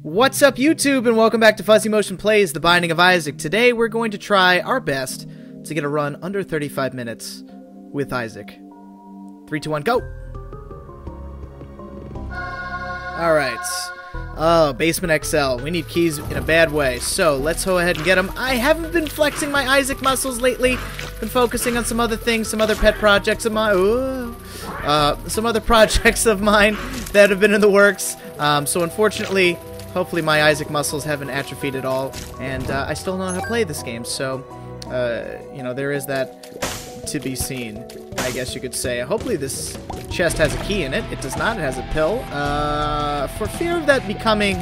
What's up YouTube and welcome back to Fuzzy Motion Plays The Binding of Isaac. Today we're going to try our best to get a run under 35 minutes with Isaac. 3, 2, 1, go! Alright. Oh, Basement XL. We need keys in a bad way. So, let's go ahead and get them. I haven't been flexing my Isaac muscles lately. Been focusing on some other things, some other pet projects of mine. Uh, some other projects of mine that have been in the works. Um, so, unfortunately, hopefully my Isaac muscles haven't atrophied at all. And uh, I still know how to play this game. So, uh, you know, there is that to be seen, I guess you could say. Hopefully this chest has a key in it. It does not. It has a pill. Uh, for fear of that becoming,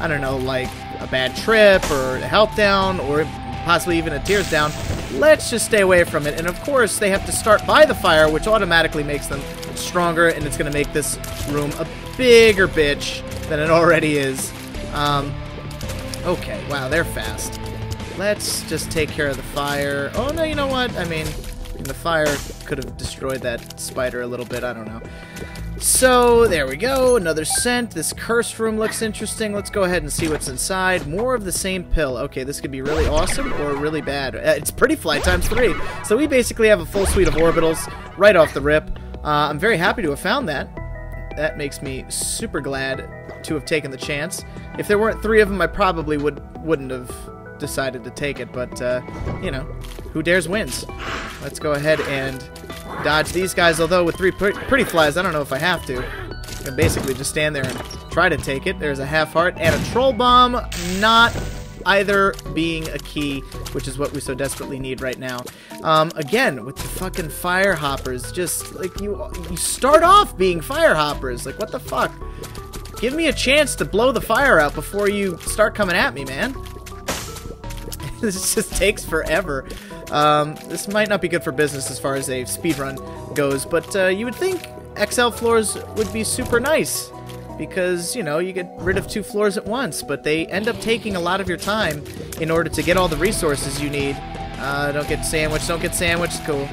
I don't know, like a bad trip or a health down or possibly even a tears down, let's just stay away from it. And of course, they have to start by the fire, which automatically makes them stronger, and it's going to make this room a bigger bitch than it already is. Um, okay, wow, they're fast. Let's just take care of the fire. Oh, no, you know what? I mean, the fire could have destroyed that spider a little bit. I don't know. So, there we go. Another cent. This curse room looks interesting. Let's go ahead and see what's inside. More of the same pill. Okay, this could be really awesome or really bad. Uh, it's pretty fly times three. So we basically have a full suite of orbitals right off the rip. Uh, I'm very happy to have found that. That makes me super glad to have taken the chance. If there weren't three of them, I probably would, wouldn't have decided to take it, but, uh, you know, who dares wins. Let's go ahead and dodge these guys, although with three pretty flies, I don't know if I have to. I can basically just stand there and try to take it. There's a half heart and a troll bomb, not either being a key, which is what we so desperately need right now. Um, again, with the fucking fire hoppers, just, like, you, you start off being fire hoppers. Like, what the fuck? Give me a chance to blow the fire out before you start coming at me, man. this just takes forever. Um, this might not be good for business as far as a speedrun goes, but uh, you would think XL floors would be super nice because, you know, you get rid of two floors at once, but they end up taking a lot of your time in order to get all the resources you need. Uh, don't get sandwich, don't get sandwich, cool.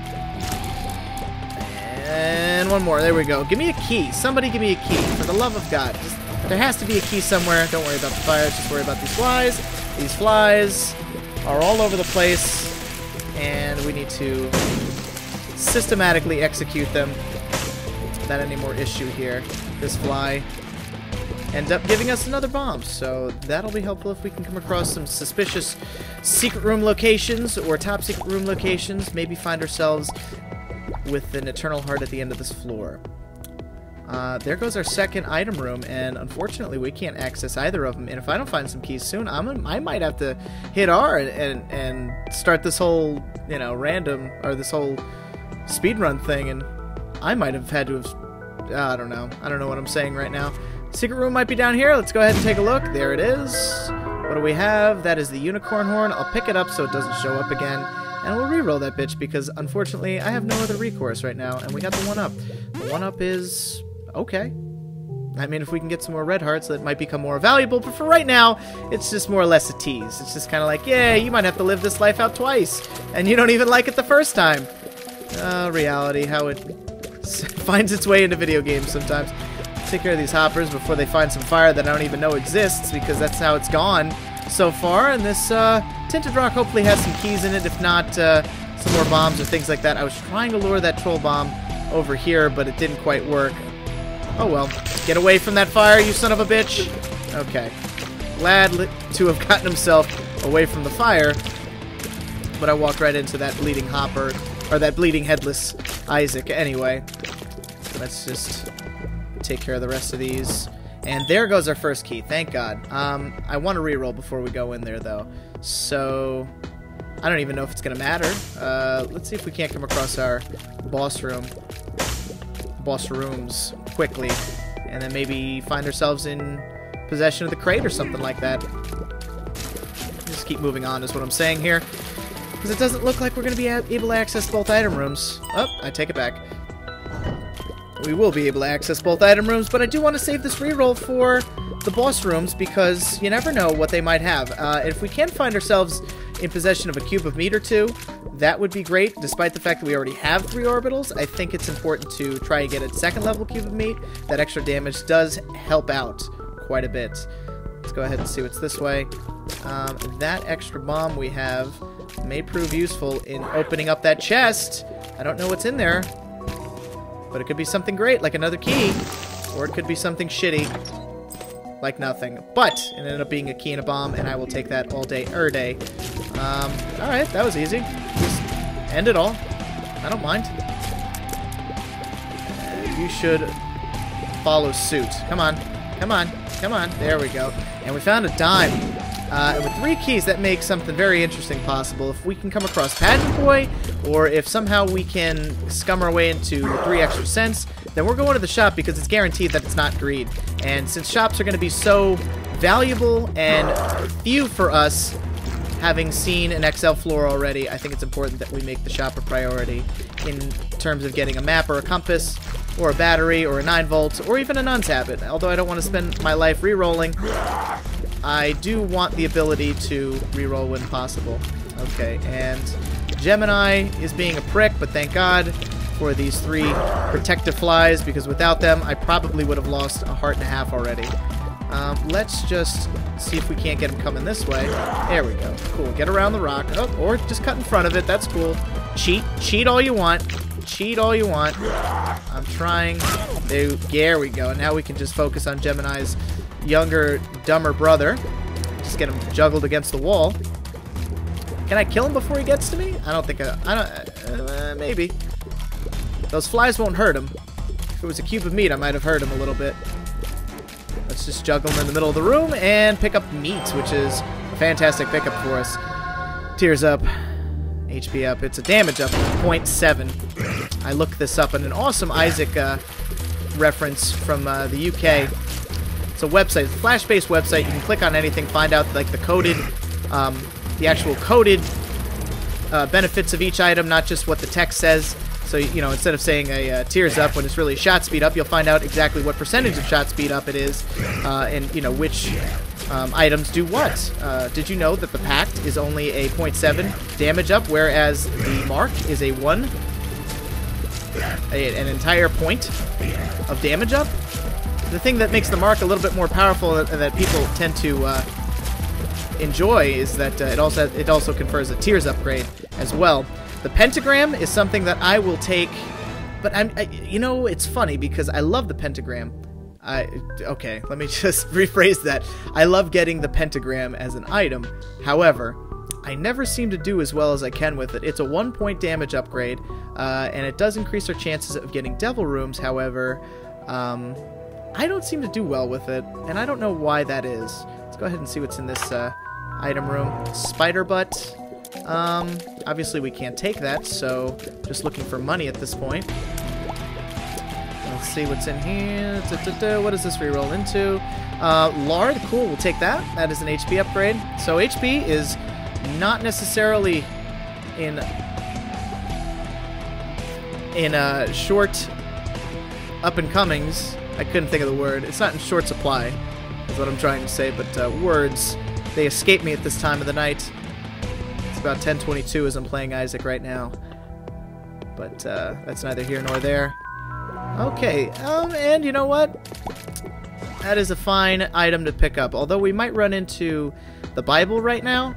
And one more, there we go. Give me a key. Somebody give me a key, for the love of God. Just, there has to be a key somewhere. Don't worry about the fires, just worry about these flies. These flies are all over the place, and we need to systematically execute them. Not any more issue here. This fly end up giving us another bomb, so that'll be helpful if we can come across some suspicious secret room locations or top secret room locations, maybe find ourselves with an eternal heart at the end of this floor. Uh, there goes our second item room, and unfortunately we can't access either of them. And if I don't find some keys soon, I'm I might have to hit R and, and, and start this whole, you know, random, or this whole speedrun thing, and I might have had to have, I don't know. I don't know what I'm saying right now. Secret room might be down here. Let's go ahead and take a look. There it is. What do we have? That is the unicorn horn. I'll pick it up so it doesn't show up again. And we'll re-roll that bitch because, unfortunately, I have no other recourse right now. And we got the 1-up. The 1-up is okay. I mean, if we can get some more red hearts, that might become more valuable. But for right now, it's just more or less a tease. It's just kind of like, yeah, you might have to live this life out twice. And you don't even like it the first time. Uh, reality, how it finds its way into video games sometimes. Take care of these hoppers before they find some fire that I don't even know exists, because that's how it's gone so far. And this uh, Tinted Rock hopefully has some keys in it, if not uh, some more bombs or things like that. I was trying to lure that troll bomb over here, but it didn't quite work. Oh well. Get away from that fire, you son of a bitch. Okay. Glad to have gotten himself away from the fire, but I walked right into that bleeding hopper, or that bleeding headless Isaac anyway. Let's just take care of the rest of these. And there goes our first key, thank God. Um, I want to re-roll before we go in there, though. So, I don't even know if it's going to matter. Uh, let's see if we can't come across our boss room. Boss rooms quickly. And then maybe find ourselves in possession of the crate or something like that. Just keep moving on is what I'm saying here. Because it doesn't look like we're going to be able to access both item rooms. Oh, I take it back. We will be able to access both item rooms, but I do want to save this reroll for the boss rooms because you never know what they might have. Uh, if we can find ourselves in possession of a cube of meat or two, that would be great, despite the fact that we already have three orbitals. I think it's important to try and get a second level cube of meat. That extra damage does help out quite a bit. Let's go ahead and see what's this way. Um, that extra bomb we have may prove useful in opening up that chest. I don't know what's in there, but it could be something great, like another key, or it could be something shitty, like nothing. But it ended up being a key and a bomb, and I will take that all day, er day. Um, alright, that was easy. Just end it all. I don't mind. Uh, you should follow suit. Come on. Come on. Come on. There we go. And we found a dime. Uh, and with three keys, that makes something very interesting possible. If we can come across Pageant Boy, or if somehow we can scum our way into three extra cents, then we're going to the shop because it's guaranteed that it's not greed. And since shops are going to be so valuable and few for us, having seen an XL floor already, I think it's important that we make the shop a priority in terms of getting a map or a compass or a battery or a 9 volt or even a nun's habit. Although I don't want to spend my life re-rolling, I do want the ability to re-roll when possible. Okay, and Gemini is being a prick, but thank God for these three protective flies because without them I probably would have lost a heart and a half already. Um, let's just see if we can't get him coming this way. There we go. Cool. Get around the rock. Oh, or just cut in front of it. That's cool. Cheat. Cheat all you want. Cheat all you want. I'm trying. There, there we go. Now we can just focus on Gemini's younger, dumber brother. Just get him juggled against the wall. Can I kill him before he gets to me? I don't think I... I don't... Uh, maybe. Those flies won't hurt him. If it was a cube of meat, I might have hurt him a little bit. Let's just juggle him in the middle of the room and pick up meat, which is a fantastic pickup for us. Tears up. HP up. It's a damage up of 0.7. I looked this up in an awesome Isaac uh, reference from uh, the UK. It's a website, it's a Flash-based website. You can click on anything, find out like the coded, um, the actual coded uh, benefits of each item, not just what the text says. So, you know, instead of saying a uh, tears up when it's really shot speed up, you'll find out exactly what percentage of shot speed up it is uh, and, you know, which um, items do what. Uh, did you know that the Pact is only a 0.7 damage up, whereas the Mark is a 1, a, an entire point of damage up? The thing that makes the Mark a little bit more powerful that people tend to uh, enjoy is that uh, it also it also confers a tears upgrade as well. The pentagram is something that I will take, but I'm, I, you know, it's funny because I love the pentagram. I, okay, let me just rephrase that. I love getting the pentagram as an item. However, I never seem to do as well as I can with it. It's a one point damage upgrade, uh, and it does increase our chances of getting devil rooms. However, um, I don't seem to do well with it, and I don't know why that is. Let's go ahead and see what's in this uh, item room. Spider butt. Um, obviously we can't take that, so just looking for money at this point. Let's see what's in here. Da, da, da. What does this reroll into? Uh, lard, cool, we'll take that. That is an HP upgrade. So HP is not necessarily in in uh, short up and comings. I couldn't think of the word. It's not in short supply, is what I'm trying to say. But uh, words, they escape me at this time of the night It's about 1022 as I'm playing Isaac right now. But uh, that's neither here nor there. Okay, um, and you know what? That is a fine item to pick up. Although we might run into the Bible right now,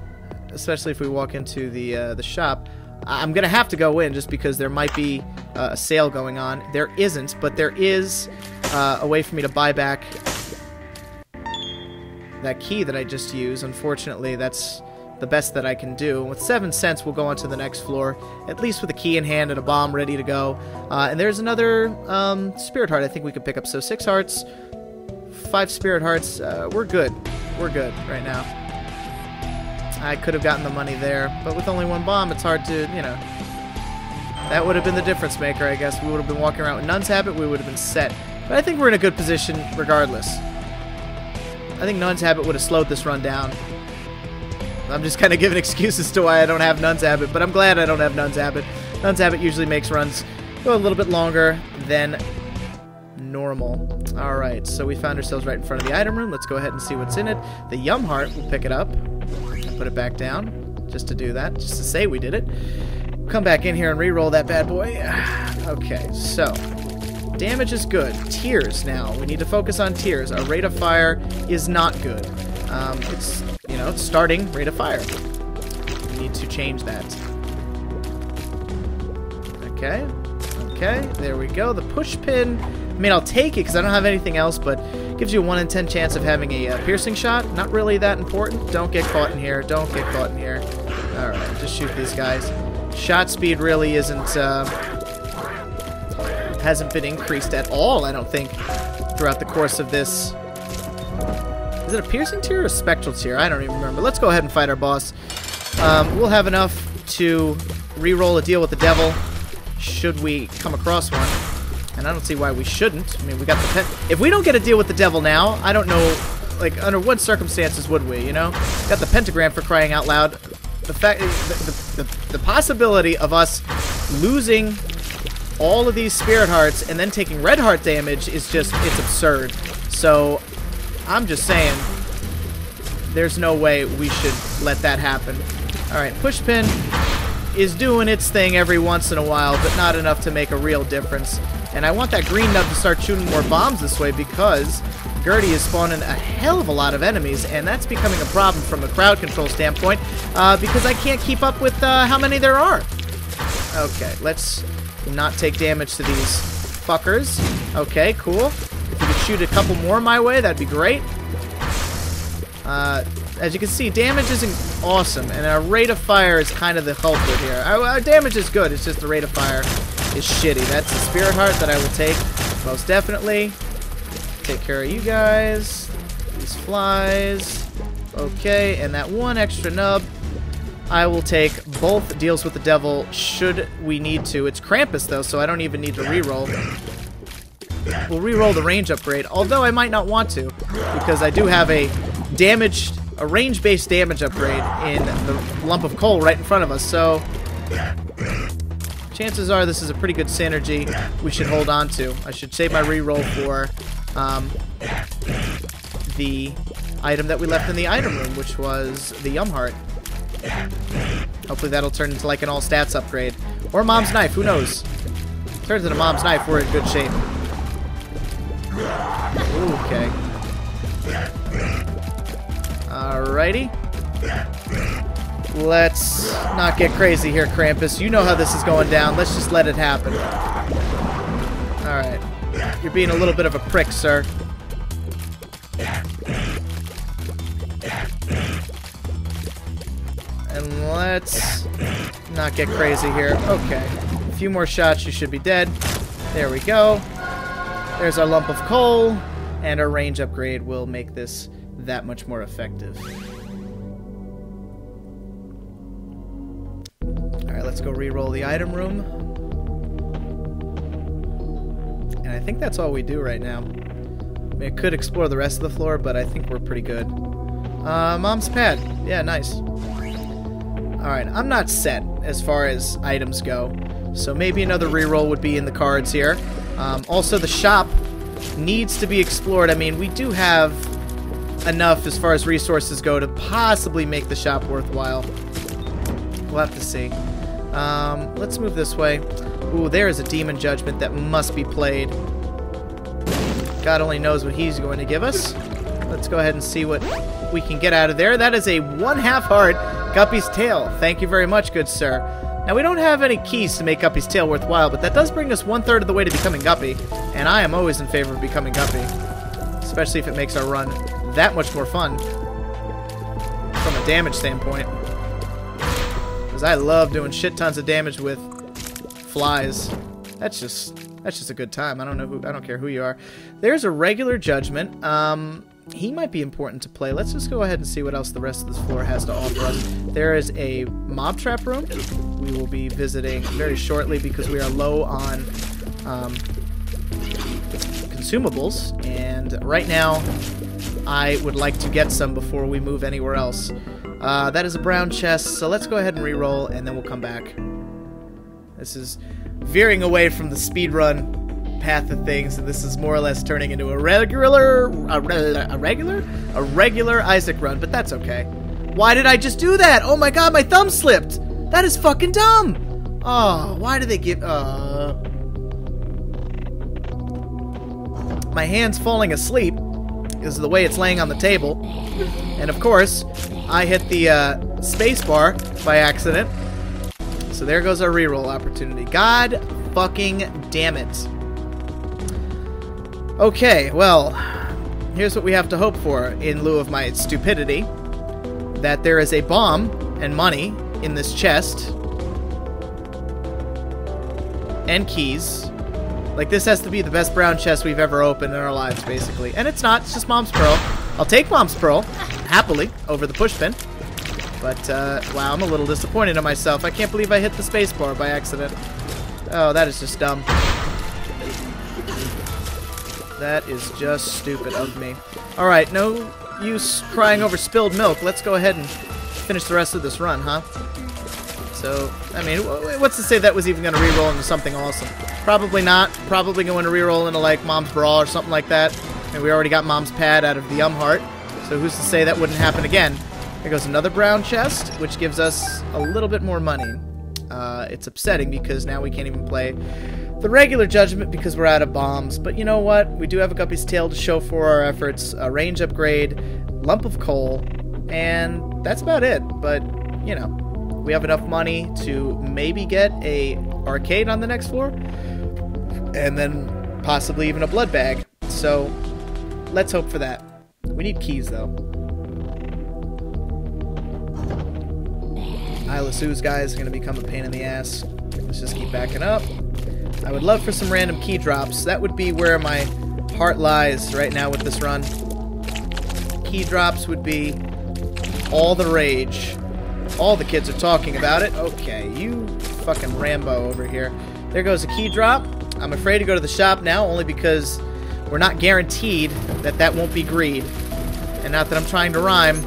especially if we walk into the uh, the shop. I'm gonna have to go in just because there might be uh, a sale going on. There isn't, but there is uh, a way for me to buy back that key that I just used. Unfortunately, that's the best that I can do. With 7 cents, we'll go on to the next floor, at least with a key in hand and a bomb ready to go. Uh, and there's another um, Spirit Heart I think we could pick up. So 6 hearts, 5 Spirit Hearts. Uh, we're good. We're good right now. I could have gotten the money there, but with only one bomb, it's hard to, you know... That would have been the difference maker, I guess. We would have been walking around with Nun's Habit, we would have been set. But I think we're in a good position regardless. I think Nun's Habit would have slowed this run down. I'm just kind of giving excuses to why I don't have Nun's Habit, but I'm glad I don't have Nun's Habit. Nun's Habit usually makes runs go a little bit longer than normal. Alright, so we found ourselves right in front of the item room. Let's go ahead and see what's in it. The Yum Heart, we'll pick it up and put it back down, just to do that, just to say we did it. Come back in here and re-roll that bad boy. Okay, so damage is good. Tears now. We need to focus on tears. Our rate of fire is not good. Um, it's, you know, it's starting rate of fire. We need to change that. Okay. Okay, there we go. The push pin, I mean, I'll take it because I don't have anything else, but gives you a 1 in 10 chance of having a uh, piercing shot. Not really that important. Don't get caught in here. Don't get caught in here. Alright, just shoot these guys. Shot speed really isn't, uh, hasn't been increased at all, I don't think, throughout the course of this. Is it a piercing tier or a spectral tier? I don't even remember. Let's go ahead and fight our boss. Um, we'll have enough to re-roll a deal with the devil should we come across one. And I don't see why we shouldn't. I mean, we got the pen. If we don't get a deal with the devil now, I don't know, like, under what circumstances would we, you know? Got the pentagram for crying out loud. The fact, the, the, the possibility of us losing all of these spirit hearts and then taking red heart damage is just, it's absurd. So, I'm just saying, there's no way we should let that happen. Alright, push pin is doing its thing every once in a while, but not enough to make a real difference. And I want that green nub to start shooting more bombs this way because Gurdy is spawning a hell of a lot of enemies, and that's becoming a problem from a crowd control standpoint uh, because I can't keep up with uh, how many there are. Okay, let's not take damage to these fuckers. Okay, cool. If you could shoot a couple more my way, that'd be great. Uh, as you can see, damage isn't awesome, and our rate of fire is kind of the culprit here. Our, our, damage is good, it's just the rate of fire is shitty. That's the Spirit Heart that I will take, most definitely. Take care of you guys. These flies. Okay, and that one extra nub. I will take both deals with the devil should we need to. It's Krampus, though, so I don't even need to reroll. We'll reroll the range upgrade, although I might not want to, because I do have a damage, a range-based damage upgrade in the lump of coal right in front of us, so chances are this is a pretty good synergy we should hold on to. I should save my reroll for um, the item that we left in the item room, which was the Yum Heart. Hopefully that'll turn into like an all stats upgrade. Or Mom's Knife, who knows? Turns into Mom's Knife, we're in good shape. okay. Alrighty. Let's not get crazy here, Krampus. You know how this is going down. Let's just let it happen. Alright. You're being a little bit of a prick, sir. And let's not get crazy here. Okay. A few more shots, you should be dead. There we go. There's our lump of coal. And our range upgrade will make this that much more effective. Let's go re-roll the item room. And I think that's all we do right now. I mean, I could explore the rest of the floor, but I think we're pretty good. Uh, mom's pad. Yeah, nice. Alright, I'm not set as far as items go, so maybe another reroll would be in the cards here. Um, also, the shop needs to be explored. I mean, we do have enough as far as resources go to possibly make the shop worthwhile. We'll have to see. Um, let's move this way. Ooh, there is a Demon Judgment that must be played. God only knows what he's going to give us. Let's go ahead and see what we can get out of there. That is a one-half heart Guppy's Tail. Thank you very much, good sir. Now, we don't have any keys to make Guppy's Tail worthwhile, but that does bring us one-third of the way to becoming Guppy, and I am always in favor of becoming Guppy, especially if it makes our run that much more fun from a damage standpoint. Because I love doing shit tons of damage with flies. That's just that's just a good time. I don't know who I don't care who you are. There's a regular judgment. Um he might be important to play. Let's just go ahead and see what else the rest of this floor has to offer us. There is a mob trap room. We will be visiting very shortly because we are low on um, consumables. And right now, I would like to get some before we move anywhere else. Uh, that is a brown chest, so let's go ahead and re-roll, and then we'll come back. This is veering away from the speedrun path of things, and this is more or less turning into a regular, a, a regular, a regular Isaac run, but that's okay. Why did I just do that? Oh my god, my thumb slipped! That is fucking dumb! Oh, why do they give, uh... My hand's falling asleep, of the way it's laying on the table. And of course, I hit the uh, space bar by accident. So there goes our reroll opportunity. God fucking damn it. Okay, well, here's what we have to hope for in lieu of my stupidity. That there is a bomb and money in this chest. And keys. Like, this has to be the best brown chest we've ever opened in our lives, basically. And it's not, it's just Mom's Pearl. I'll take Mom's Pearl, happily, over the pushpin. But, uh, wow, I'm a little disappointed in myself. I can't believe I hit the spacebar by accident. Oh, that is just dumb. That is just stupid of me. Alright, no use crying over spilled milk. Let's go ahead and finish the rest of this run, huh? So, I mean, what's to say that was even going to re-roll into something awesome? Probably not. Probably going to reroll into, like, Mom's Bra or something like that. And we already got Mom's Pad out of the Yum Heart. So who's to say that wouldn't happen again? Here goes another brown chest, which gives us a little bit more money. Uh, it's upsetting because now we can't even play the regular Judgment because we're out of bombs. But you know what? We do have a Guppy's Tail to show for our efforts, a range upgrade, lump of coal, and that's about it. But, you know, we have enough money to maybe get a arcade on the next floor, and then possibly even a blood bag. So let's hope for that. We need keys though. Isla Sue's guy is going to become a pain in the ass. Let's just keep backing up. I would love for some random key drops. That would be where my heart lies right now with this run. Key drops would be all the rage. All the kids are talking about it. Okay, you fucking Rambo over here. There goes a key drop. I'm afraid to go to the shop now, only because we're not guaranteed that that won't be greed. And not that I'm trying to rhyme.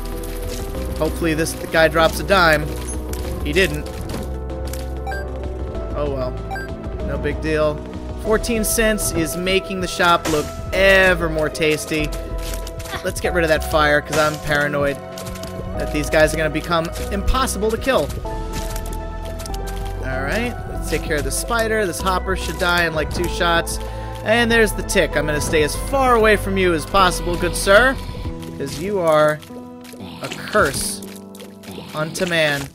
Hopefully this guy drops a dime. He didn't. Oh well. No big deal. 14 cents is making the shop look ever more tasty. Let's get rid of that fire, because I'm paranoid that these guys are going to become impossible to kill. Alright, take care of the spider. This hopper should die in like two shots. And there's the tick. I'm going to stay as far away from you as possible, good sir. Because you are a curse unto man.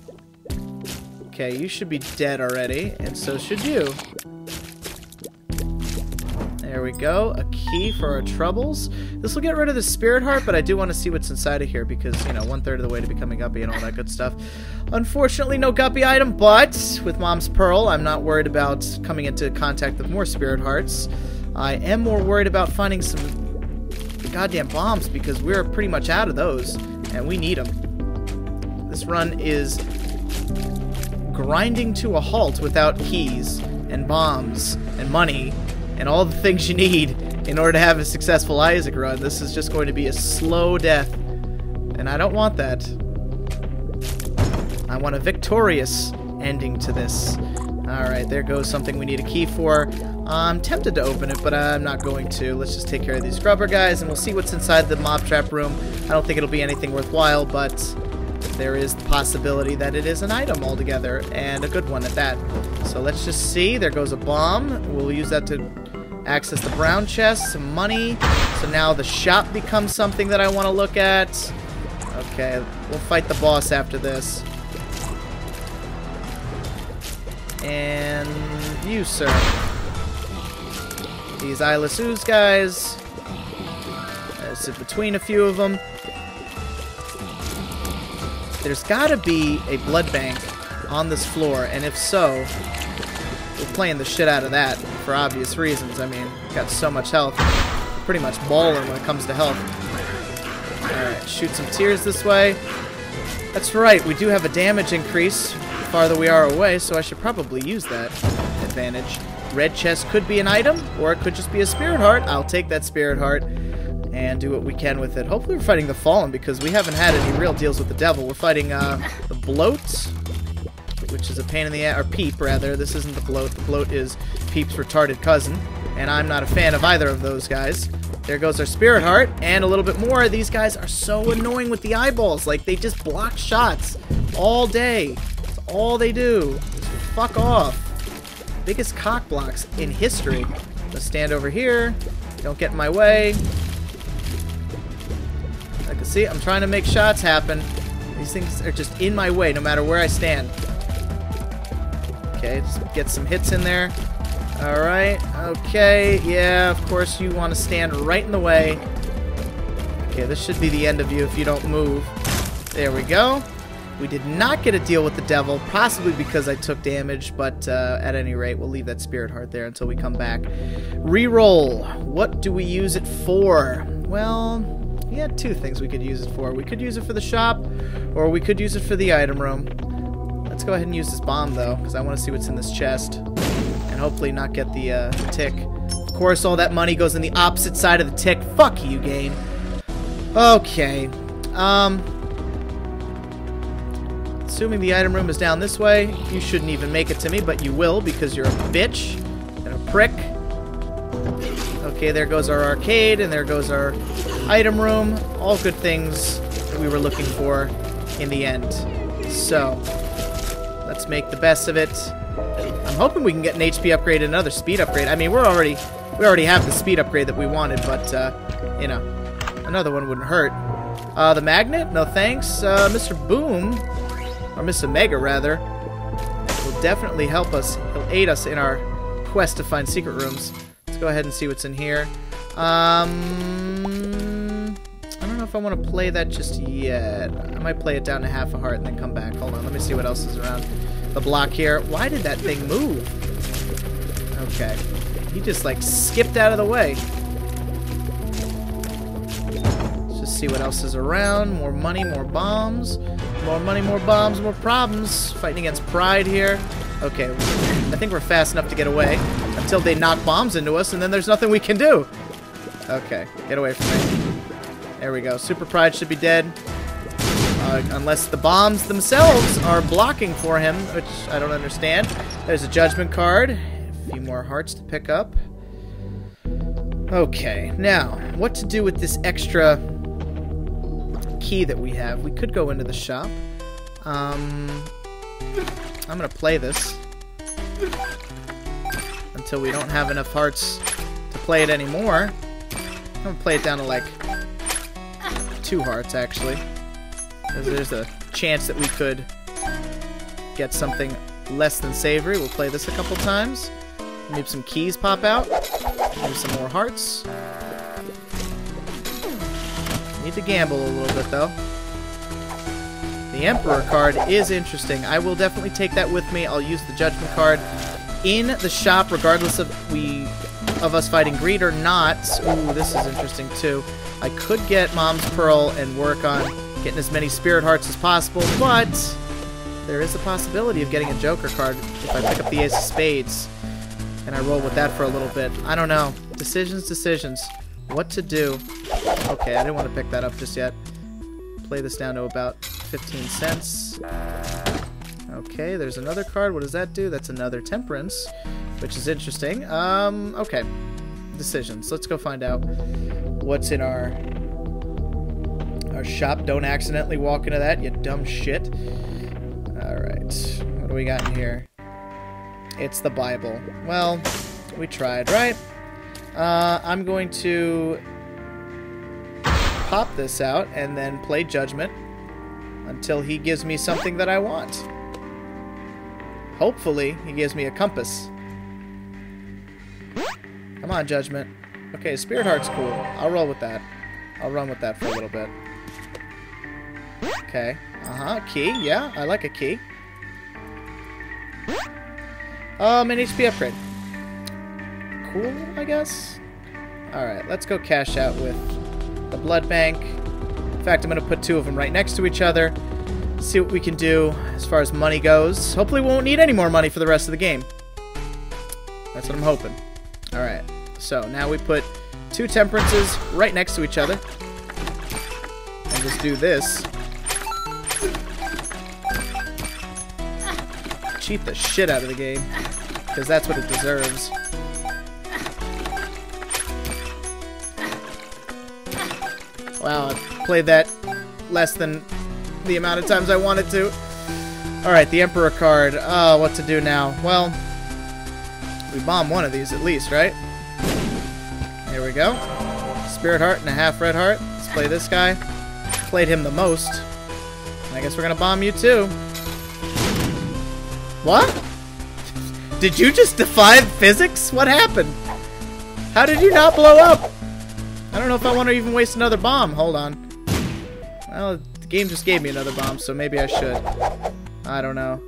Okay, you should be dead already, and so should you. There we go. A key for our troubles. This will get rid of the spirit heart, but I do want to see what's inside of here because, you know, one third of the way to becoming Guppy and all that good stuff. Unfortunately, no Guppy item, but with Mom's Pearl, I'm not worried about coming into contact with more spirit hearts. I am more worried about finding some goddamn bombs because we're pretty much out of those and we need them. This run is grinding to a halt without keys and bombs and money and all the things you need in order to have a successful Isaac run. This is just going to be a slow death. And I don't want that. I want a victorious ending to this. Alright, there goes something we need a key for. I'm tempted to open it, but I'm not going to. Let's just take care of these scrubber guys, and we'll see what's inside the mob trap room. I don't think it'll be anything worthwhile, but there is the possibility that it is an item altogether, and a good one at that. So let's just see. There goes a bomb. We'll use that to access the brown chest, some money. So now the shop becomes something that I want to look at. Okay, we'll fight the boss after this. And you, sir. These Isla Sue's guys. I sit between a few of them. There's gotta be a blood bank on this floor, and if so, we're playing the shit out of that for obvious reasons. I mean, got so much health. Pretty much balling when it comes to health. Alright, shoot some tears this way. That's right, we do have a damage increase the farther we are away, so I should probably use that advantage. Red chest could be an item, or it could just be a spirit heart. I'll take that spirit heart and do what we can with it. Hopefully we're fighting the Fallen, because we haven't had any real deals with the devil. We're fighting uh, the Bloat, which is a pain in the ass, or Peep, rather. This isn't the Bloat. The Bloat is Peep's retarded cousin, and I'm not a fan of either of those guys. There goes our Spirit Heart, and a little bit more. These guys are so annoying with the eyeballs. Like, they just block shots all day. That's all they do. Fuck off. Biggest cock blocks in history. Let's stand over here. Don't get in my way. See, I'm trying to make shots happen. These things are just in my way no matter where I stand. Okay, just get some hits in there. Alright, okay, yeah, of course you want to stand right in the way. Okay, this should be the end of you if you don't move. There we go. We did not get a deal with the devil, possibly because I took damage, but uh, at any rate, we'll leave that spirit heart there until we come back. Reroll. What do we use it for? Well, we had two things we could use it for. We could use it for the shop, or we could use it for the item room. Let's go ahead and use this bomb, though, because I want to see what's in this chest and hopefully not get the, uh, the tick. Of course, all that money goes in the opposite side of the tick. Fuck you, game. Okay. Um, assuming the item room is down this way, you shouldn't even make it to me, but you will because you're a bitch and a prick. Okay, there goes our arcade, and there goes our item room. All good things that we were looking for in the end. So, let's make the best of it. I'm hoping we can get an HP upgrade and another speed upgrade. I mean, we're already we already have the speed upgrade that we wanted, but uh, you know, another one wouldn't hurt. Uh, the magnet? No thanks. Uh, Mr. Boom, or Mr. Mega rather, will definitely help us. He'll aid us in our quest to find secret rooms. Let's go ahead and see what's in here. Um, I don't know if I want to play that just yet. I might play it down to half a heart and then come back. Hold on, let me see what else is around the block here. Why did that thing move? Okay. He just, like, skipped out of the way. Let's just see what else is around. More money, more bombs. More money, more bombs, more problems. Fighting against Pride here. Okay, I think we're fast enough to get away until they knock bombs into us, and then there's nothing we can do. Okay, get away from me. There we go. Super Pride should be dead. Uh, unless the bombs themselves are blocking for him, which I don't understand. There's a judgment card. A few more hearts to pick up. Okay, now, what to do with this extra key that we have? We could go into the shop. Um, I'm gonna play this until we don't have enough hearts to play it anymore. I'm gonna play it down to like two hearts, actually. Because There's a chance that we could get something less than savory. We'll play this a couple times. Maybe some keys pop out. Maybe some more hearts. Need to gamble a little bit, though. The Emperor card is interesting. I will definitely take that with me. I'll use the Judgment card in the shop, regardless of we of us fighting greed or not. Ooh, this is interesting, too. I could get Mom's Pearl and work on getting as many spirit hearts as possible, but there is a possibility of getting a Joker card if I pick up the Ace of Spades and I roll with that for a little bit. I don't know. Decisions, decisions. What to do. Okay, I didn't want to pick that up just yet. Play this down to about 15 cents. Okay, there's another card. What does that do? That's another Temperance, which is interesting. Um, okay. Decisions. Let's go find out what's in our our shop. Don't accidentally walk into that, you dumb shit. Alright. What do we got in here? It's the Bible. Well, we tried, right? Uh, I'm going to pop this out and then play Judgment until he gives me something that I want. Hopefully, he gives me a compass. Come on, Judgment. Okay, Spirit Heart's cool. I'll roll with that. I'll run with that for a little bit. Okay. Uh-huh. Key. Yeah, I like a key. Um, an HP upgrade. Cool, I guess? Alright, let's go cash out with the blood bank. In fact, I'm going to put two of them right next to each other. See what we can do as far as money goes. Hopefully we won't need any more money for the rest of the game. That's what I'm hoping. Alright, so now we put two temperances right next to each other. And just do this. Cheat the shit out of the game. Because that's what it deserves. Wow, I played that less than the amount of times I wanted to. Alright, the Emperor card. Oh, what to do now? Well, we bomb one of these at least, right? Here we go. Spirit Heart and a half Red Heart. Let's play this guy. played him the most. I guess we're gonna bomb you too. What? Did you just defy physics? What happened? How did you not blow up? I don't know if I want to even waste another bomb. Hold on. Well, the game just gave me another bomb, so maybe I should. I don't know.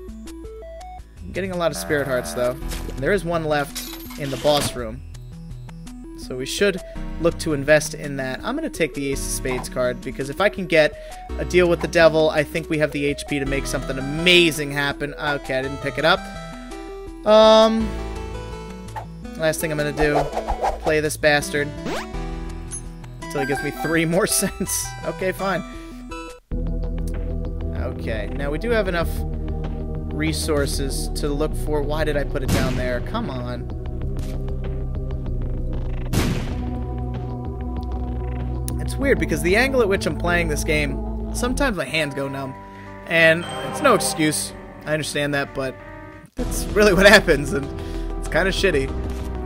I'm getting a lot of spirit hearts, though. There is one left in the boss room. So we should look to invest in that. I'm going to take the Ace of Spades card, because if I can get a deal with the devil, I think we have the HP to make something amazing happen. Okay, I didn't pick it up. Um, last thing I'm going to do, play this bastard until he gives me three more cents. okay, fine. Okay, now we do have enough resources to look for. Why did I put it down there? Come on. It's weird because the angle at which I'm playing this game, sometimes my hands go numb. And it's no excuse. I understand that, but that's really what happens, and it's kind of shitty.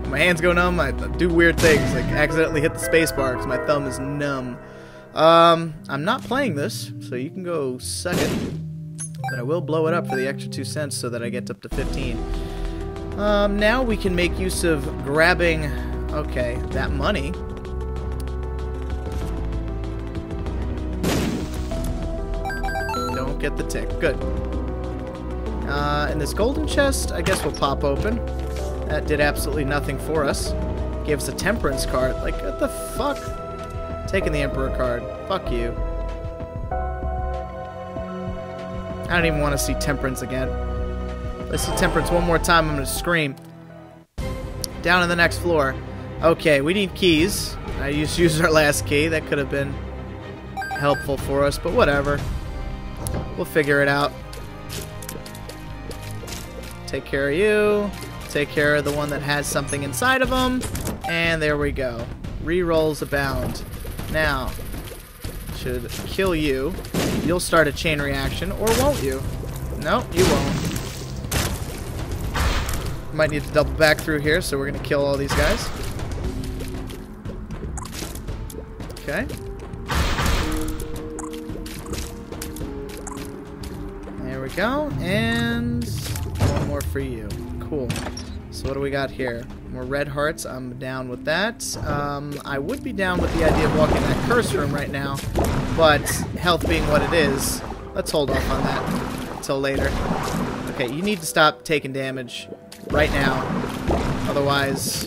My hands go numb, I do weird things, like accidentally hit the spacebar because my thumb is numb. Um, I'm not playing this, so you can go suck it. But I will blow it up for the extra two cents so that I get up to 15. Um, now we can make use of grabbing, okay, that money. Don't get the tick. Good. Uh, and this golden chest, I guess we'll pop open. That did absolutely nothing for us. Gave us a temperance card. Like, what the fuck? Taking the emperor card. Fuck you. I don't even want to see temperance again. Let's see temperance one more time. I'm going to scream. Down on the next floor. Okay, we need keys. I just used our last key. That could have been helpful for us, but whatever. We'll figure it out. Take care of you. Take care of the one that has something inside of them. And there we go. Rerolls abound. Now, should kill you. You'll start a chain reaction, or won't you? No, you won't. Might need to double back through here, so we're going to kill all these guys. Okay. There we go, and one more for you. Cool. So what do we got here? More red hearts. I'm down with that. Um, I would be down with the idea of walking that curse room right now, but health being what it is, let's hold off on that until later. Okay, you need to stop taking damage right now. Otherwise,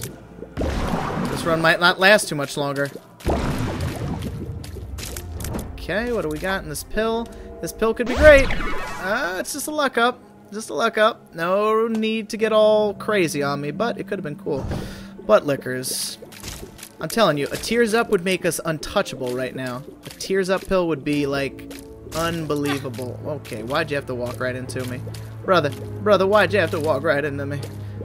this run might not last too much longer. Okay, what do we got in this pill? This pill could be great. Uh, it's just a luck up. Just a luck up. No need to get all crazy on me, but it could have been cool. Butt lickers. I'm telling you, a tears up would make us untouchable right now. A tears up pill would be like unbelievable. Okay, why'd you have to walk right into me? Brother, brother, why'd you have to walk right into me?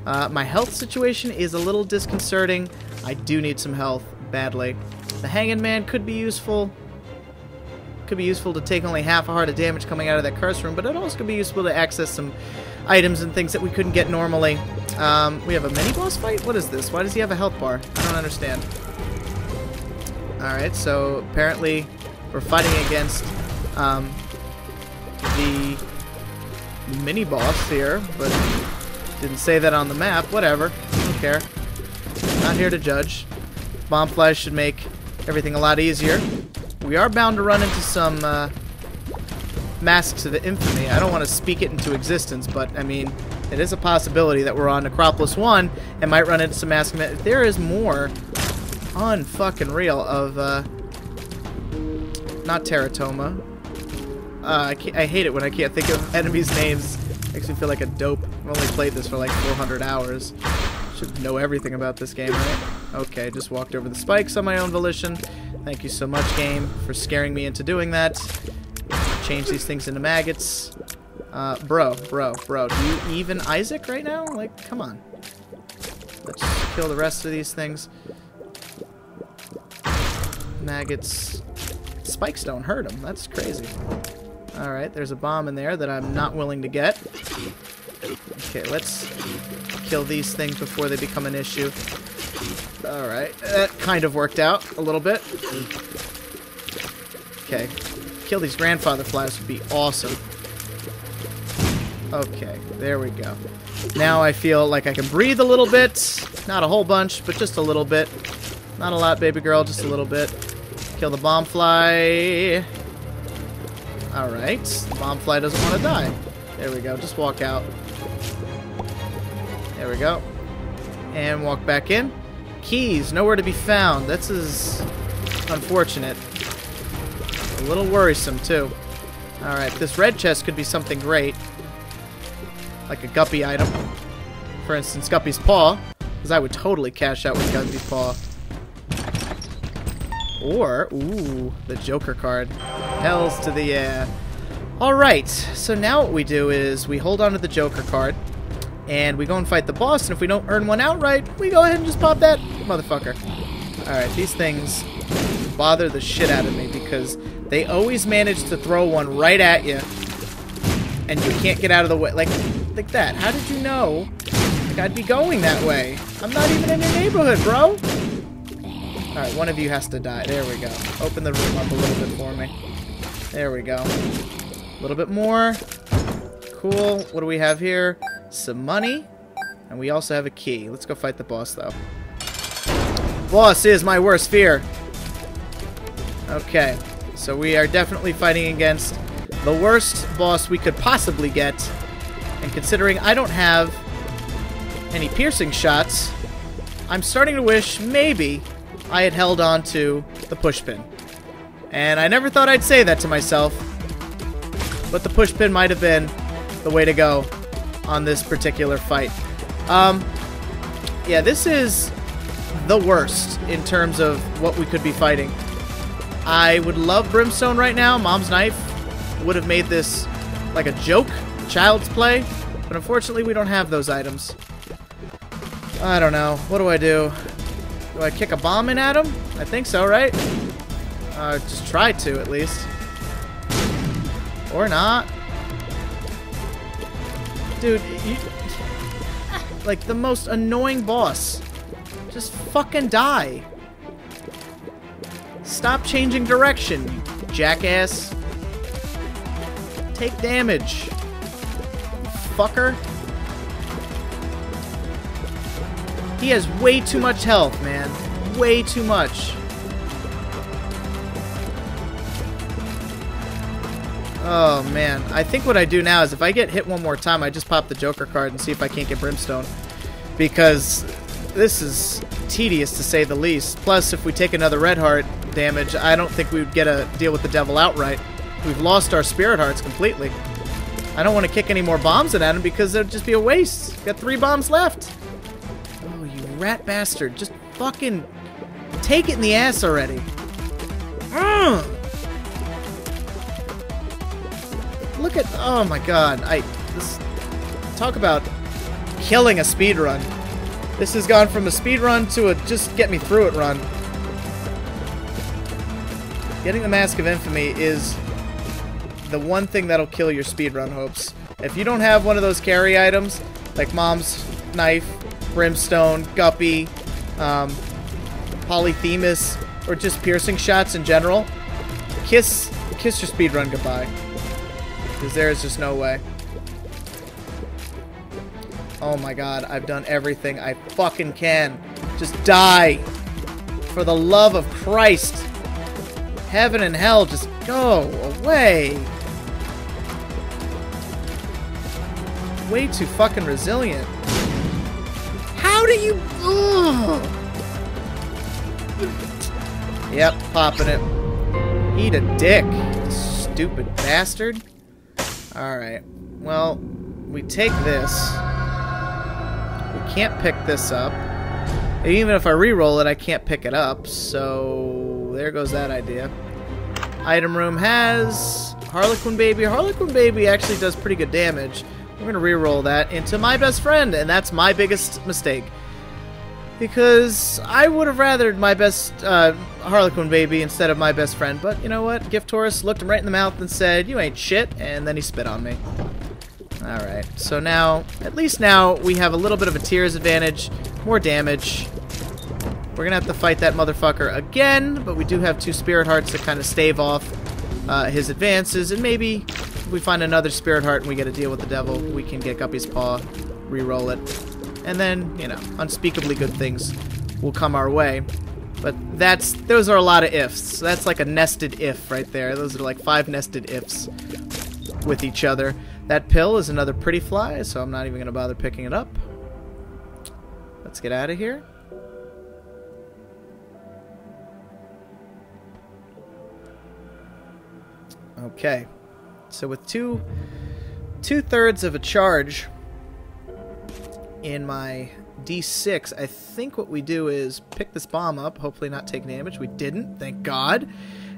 Uh, my health situation is a little disconcerting. I do need some health badly. The hanging man could be useful could be useful to take only half a heart of damage coming out of that curse room, but it also could be useful to access some items and things that we couldn't get normally. Um, we have a mini-boss fight? What is this? Why does he have a health bar? I don't understand. Alright, so apparently we're fighting against um, the mini-boss here, but didn't say that on the map. Whatever. Don't care. Not here to judge. Bomb flies should make everything a lot easier we are bound to run into some uh, masks of the infamy. I don't want to speak it into existence, but I mean, it is a possibility that we're on Necropolis 1 and might run into some masks of There is more unfucking real of, uh, not Teratoma. Uh, I, I, hate it when I can't think of enemies' names. Makes me feel like a dope. I've only played this for like 400 hours. Should know everything about this game, right? Okay, just walked over the spikes on my own volition. Thank you so much, game, for scaring me into doing that. Change these things into maggots. Uh, bro, bro, bro, do you even Isaac right now? Like, come on. Let's kill the rest of these things. Maggots. Spikes don't hurt them. That's crazy. Alright, there's a bomb in there that I'm not willing to get. Okay, let's kill these things before they become an issue. Alright, that kind of worked out a little bit. Okay, kill these grandfather flies would be awesome. Okay, there we go. Now I feel like I can breathe a little bit. Not a whole bunch, but just a little bit. Not a lot, baby girl, just a little bit. Kill the bomb fly. Alright, the bomb fly doesn't want to die. There we go, just walk out. There we go. And walk back in. Keys, nowhere to be found. This is unfortunate. A little worrisome, too. Alright, this red chest could be something great. Like a Guppy item. For instance, Guppy's Paw. Because I would totally cash out with Guppy's Paw. Or, ooh, the Joker card. Hells to the yeah. Alright, so now what we do is we hold on to the Joker card. And we go and fight the boss, and if we don't earn one outright, we go ahead and just pop that motherfucker. Alright, these things bother the shit out of me because they always manage to throw one right at you and you can't get out of the way. Like, like that. How did you know like I'd be going that way? I'm not even in your neighborhood, bro. Alright, one of you has to die. There we go. Open the room up a little bit for me. There we go. A little bit more. Cool. What do we have here? Some money. And we also have a key. Let's go fight the boss, though. Boss is my worst fear. Okay. So we are definitely fighting against the worst boss we could possibly get. And considering I don't have any piercing shots, I'm starting to wish maybe I had held on to the pushpin. And I never thought I'd say that to myself, but the pushpin might have been the way to go on this particular fight. Um, yeah, this is the worst in terms of what we could be fighting. I would love Brimstone right now. Mom's Knife would have made this like a joke, child's play, but unfortunately we don't have those items. I don't know. What do I do? Do I kick a bomb in at him? I think so, right? Uh, just try to, at least. Or not. Dude, you... Like, the most annoying boss. Just fucking die. Stop changing direction, you jackass. Take damage. Fucker. He has way too much health, man. Way too much. Oh, man. I think what I do now is if I get hit one more time, I just pop the Joker card and see if I can't get Brimstone. Because this is tedious, to say the least. Plus, if we take another Red Heart damage, I don't think we would get a deal with the Devil outright. We've lost our Spirit Hearts completely. I don't want to kick any more bombs at him because it would just be a waste. Got three bombs left Oh, you rat bastard. Just fucking take it in the ass already. Ugh. Look at oh my god. I this talk about killing a speed run. This has gone from a speed run to a just get me through it run. Getting the Mask of Infamy is the one thing that'll kill your speedrun hopes. If you don't have one of those carry items, like Mom's Knife, Brimstone, Guppy, um, Polyphemus, or just piercing shots in general, kiss, kiss your speedrun goodbye. Because there is just no way. Oh my god, I've done everything I fucking can. Just die. For the love of Christ. Heaven and hell, just go away. Way too fucking resilient. How do you... Ugh. Yep, popping it. Eat a dick, stupid bastard. Alright, well, we take this. We can't pick this up. Even if I re-roll it, I can't pick it up, so there goes that idea. Item room has Harlequin Baby. Harlequin Baby actually does pretty good damage. We're going to re-roll that into my best friend, and that's my biggest mistake. Because I would have rathered my best uh, Harlequin baby instead of my best friend, but you know what? Gift Taurus looked him right in the mouth and said, you ain't shit, and then he spit on me. Alright, so now, at least now, we have a little bit of a tears advantage, more damage. We're gonna have to fight that motherfucker again, but we do have two Spirit Hearts to kind of stave off uh, his advances, and maybe if we find another Spirit Heart and we get to deal with the devil, we can get Guppy's Paw, re-roll it, and then, you know, unspeakably good things will come our way. But that's those are a lot of ifs. That's like a nested if right there. Those are like five nested ifs with each other. That pill is another pretty fly, so I'm not even going to bother picking it up. Let's get out of here. Okay. So with two two-thirds of a charge in my D6, I think what we do is pick this bomb up, hopefully not take damage. We didn't, thank God.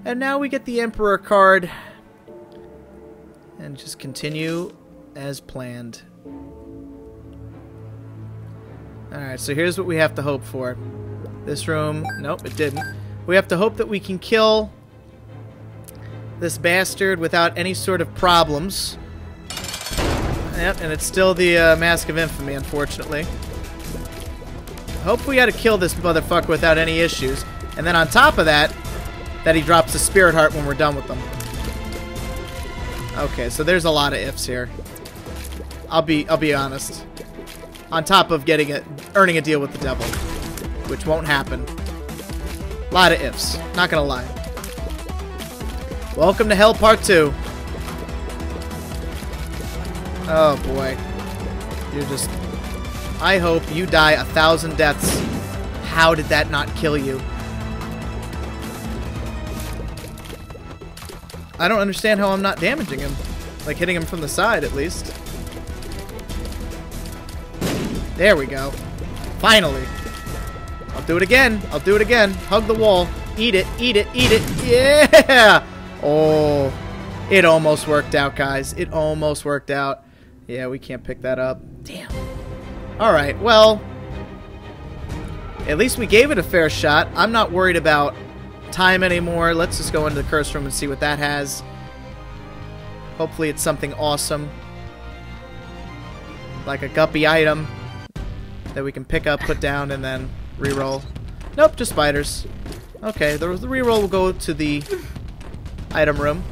And now we get the Emperor card and just continue as planned. Alright, so here's what we have to hope for. This room, nope, it didn't. We have to hope that we can kill this bastard without any sort of problems. Yep, and it's still the uh, Mask of Infamy, unfortunately. Hope we gotta kill this motherfucker without any issues. And then on top of that, that he drops the Spirit Heart when we're done with them. Okay, so there's a lot of ifs here. I'll be I'll be honest. On top of getting it earning a deal with the devil. Which won't happen. A lot of ifs. Not gonna lie. Welcome to Hell Part 2. Oh boy. You're just... I hope you die a thousand deaths. How did that not kill you? I don't understand how I'm not damaging him. Like hitting him from the side at least. There we go. Finally. I'll do it again. I'll do it again. Hug the wall. Eat it. Eat it. Eat it. Yeah! Oh. It almost worked out, guys. It almost worked out. Yeah, we can't pick that up. Damn. Alright, well. At least we gave it a fair shot. I'm not worried about time anymore. Let's just go into the curse room and see what that has. Hopefully it's something awesome. Like a guppy item that we can pick up, put down, and then re-roll. Nope, just spiders. Okay, the, the re-roll will go to the item room.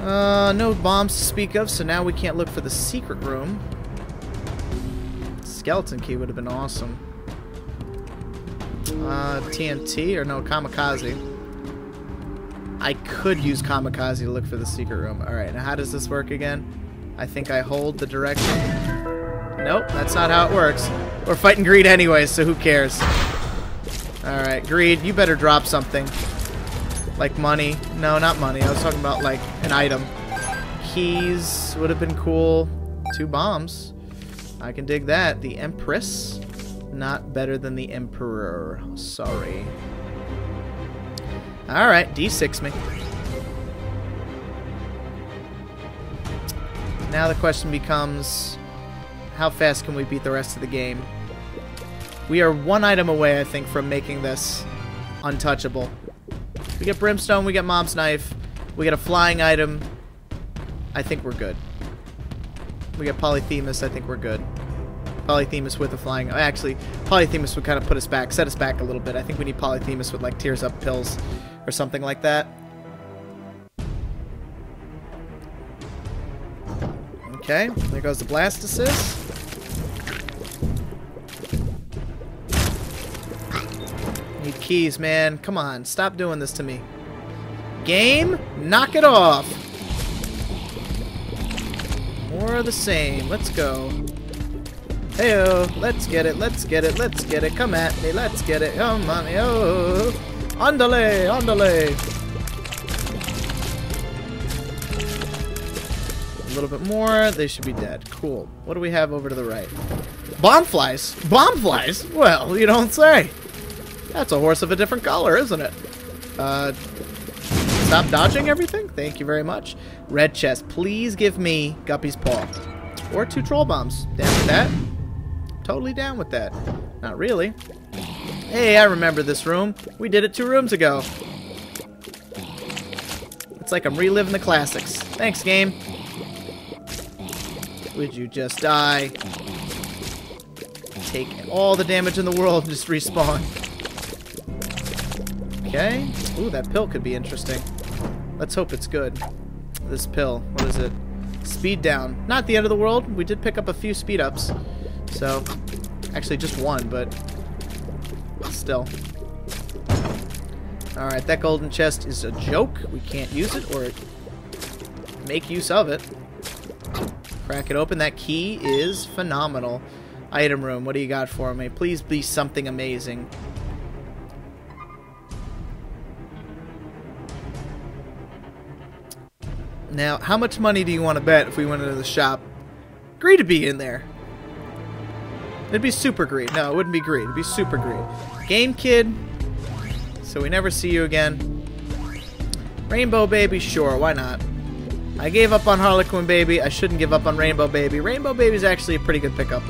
Uh, no bombs to speak of, so now we can't look for the secret room. Skeleton key would have been awesome. Uh, TNT or no, Kamikaze. I could use Kamikaze to look for the secret room. Alright, now how does this work again? I think I hold the direction. Nope, that's not how it works. We're fighting Greed anyway, so who cares? Alright, Greed, you better drop something. Like money. No, not money. I was talking about, like, an item. Keys would have been cool. Two bombs. I can dig that. The Empress. Not better than the Emperor. Sorry. Alright, D6 me. Now the question becomes, how fast can we beat the rest of the game? We are one item away, I think, from making this untouchable. We get Brimstone, we get Mom's Knife, we get a flying item. I think we're good. We get Polyphemus, I think we're good. Polyphemus with a flying... Oh, actually, Polyphemus would kind of put us back, set us back a little bit. I think we need Polyphemus with, like, Tears Up pills or something like that. Okay, there goes the Blastocyst. Keys, man. Come on, stop doing this to me. Game, knock it off. More of the same. Let's go. Heyo, let's get it, let's get it, let's get it. Come at me, let's get it. Come on, yo. Andale, andale. A little bit more. They should be dead. Cool. What do we have over to the right? Bomb flies. Bomb flies? Well, you don't say. That's a horse of a different color, isn't it? Uh, stop dodging everything? Thank you very much. Red chest. Please give me Guppy's Paw. Or two troll bombs. Down with that? Totally down with that. Not really. Hey, I remember this room. We did it two rooms ago. It's like I'm reliving the classics. Thanks, game. Would you just die? Take all the damage in the world and just respawn. Okay. Ooh, that pill could be interesting. Let's hope it's good. This pill. What is it? Speed down. Not the end of the world. We did pick up a few speed ups. So, actually just one, but still. Alright, that golden chest is a joke. We can't use it or make use of it. Crack it open. That key is phenomenal. Item room, what do you got for me? Please be something amazing. Now, how much money do you want to bet if we went into the shop? Greed to be in there. It'd be super greed. No, it wouldn't be greed. It'd be super greed. Game Kid. So we never see you again. Rainbow Baby, sure, why not? I gave up on Harlequin Baby. I shouldn't give up on Rainbow Baby. Rainbow Baby is actually a pretty good pickup.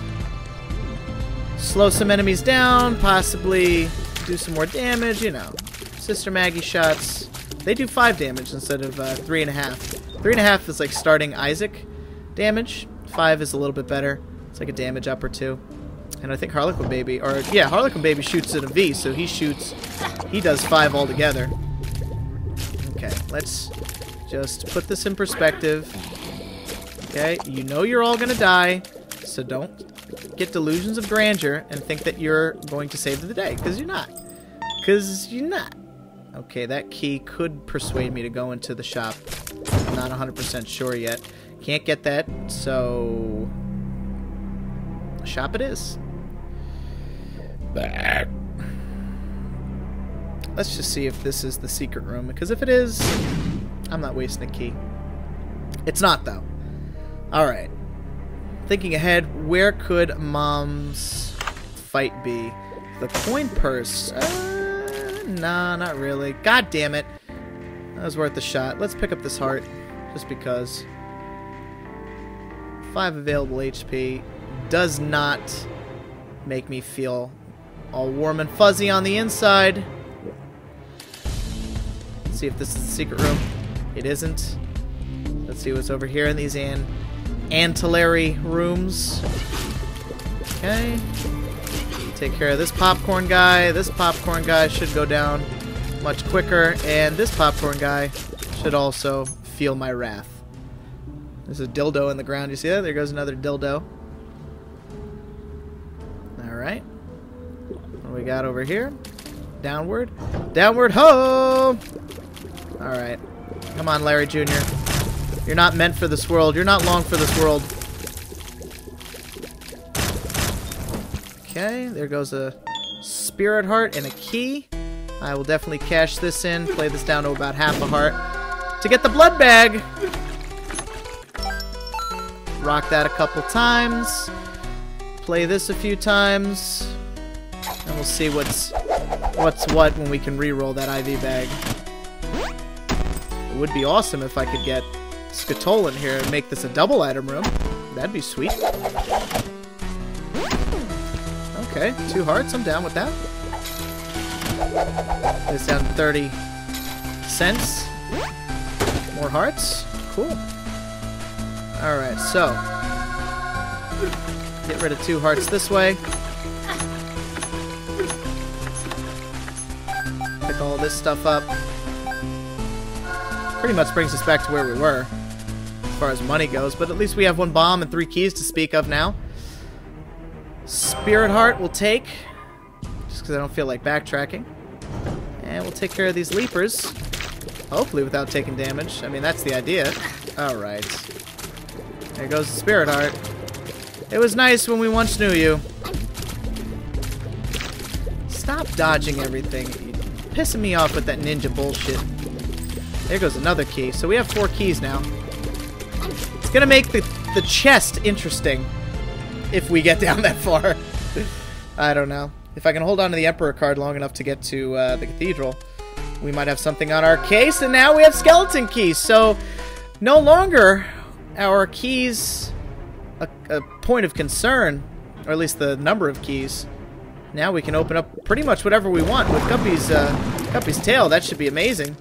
Slow some enemies down, possibly do some more damage, you know. Sister Maggie shots. They do five damage instead of uh, three and a half. Three and a half is like starting Isaac damage. Five is a little bit better. It's like a damage up or two. And I think Harlequin Baby, or yeah, Harlequin Baby shoots at a V, so he shoots, he does five altogether. Okay, let's just put this in perspective. Okay, you know you're all gonna die, so don't get delusions of grandeur and think that you're going to save the day, because you're not. Because you're not. Okay, that key could persuade me to go into the shop. I'm not 100% sure yet. Can't get that, so... Shop it is. Let's just see if this is the secret room, because if it is, I'm not wasting a key. It's not, though. Alright. Thinking ahead, where could Mom's fight be? The coin purse. Uh, nah, not really. God damn it. That was worth the shot. Let's pick up this heart, just because. Five available HP does not make me feel all warm and fuzzy on the inside. Let's see if this is the secret room. It isn't. Let's see what's over here in these an antillary rooms. Okay. Take care of this popcorn guy. This popcorn guy should go down much quicker. And this popcorn guy should also feel my wrath. There's a dildo in the ground. You see that? There goes another dildo. Alright. What we got over here? Downward. Downward ho! Alright. Come on, Larry Jr. You're not meant for this world. You're not long for this world. Okay, there goes a spirit heart and a key. I will definitely cash this in, play this down to about half a heart to get the blood bag. Rock that a couple times. Play this a few times. And we'll see what's what's what when we can re-roll that IV bag. It would be awesome if I could get Skatole in here and make this a double item room. That'd be sweet. Okay, two hearts. I'm down with that. It's down 30 cents. More hearts. Cool. Alright, so. Get rid of two hearts this way. Pick all this stuff up. Pretty much brings us back to where we were. As far as money goes, but at least we have one bomb and three keys to speak of now. Spirit Heart we'll take. Just because I don't feel like backtracking. And we'll take care of these leapers. Hopefully without taking damage. I mean, that's the idea. Alright. There goes the Spirit Heart. It was nice when we once knew you. Stop dodging everything. You're pissing me off with that ninja bullshit. There goes another key. So we have four keys now. It's gonna make the, the chest interesting if we get down that far. I don't know. If I can hold on to the Emperor card long enough to get to uh, the Cathedral, we might have something on our case, and now we have skeleton keys. So, no longer our keys a, a point of concern, or at least the number of keys. Now we can open up pretty much whatever we want with Guppy's, uh, Guppy's tail. That should be amazing.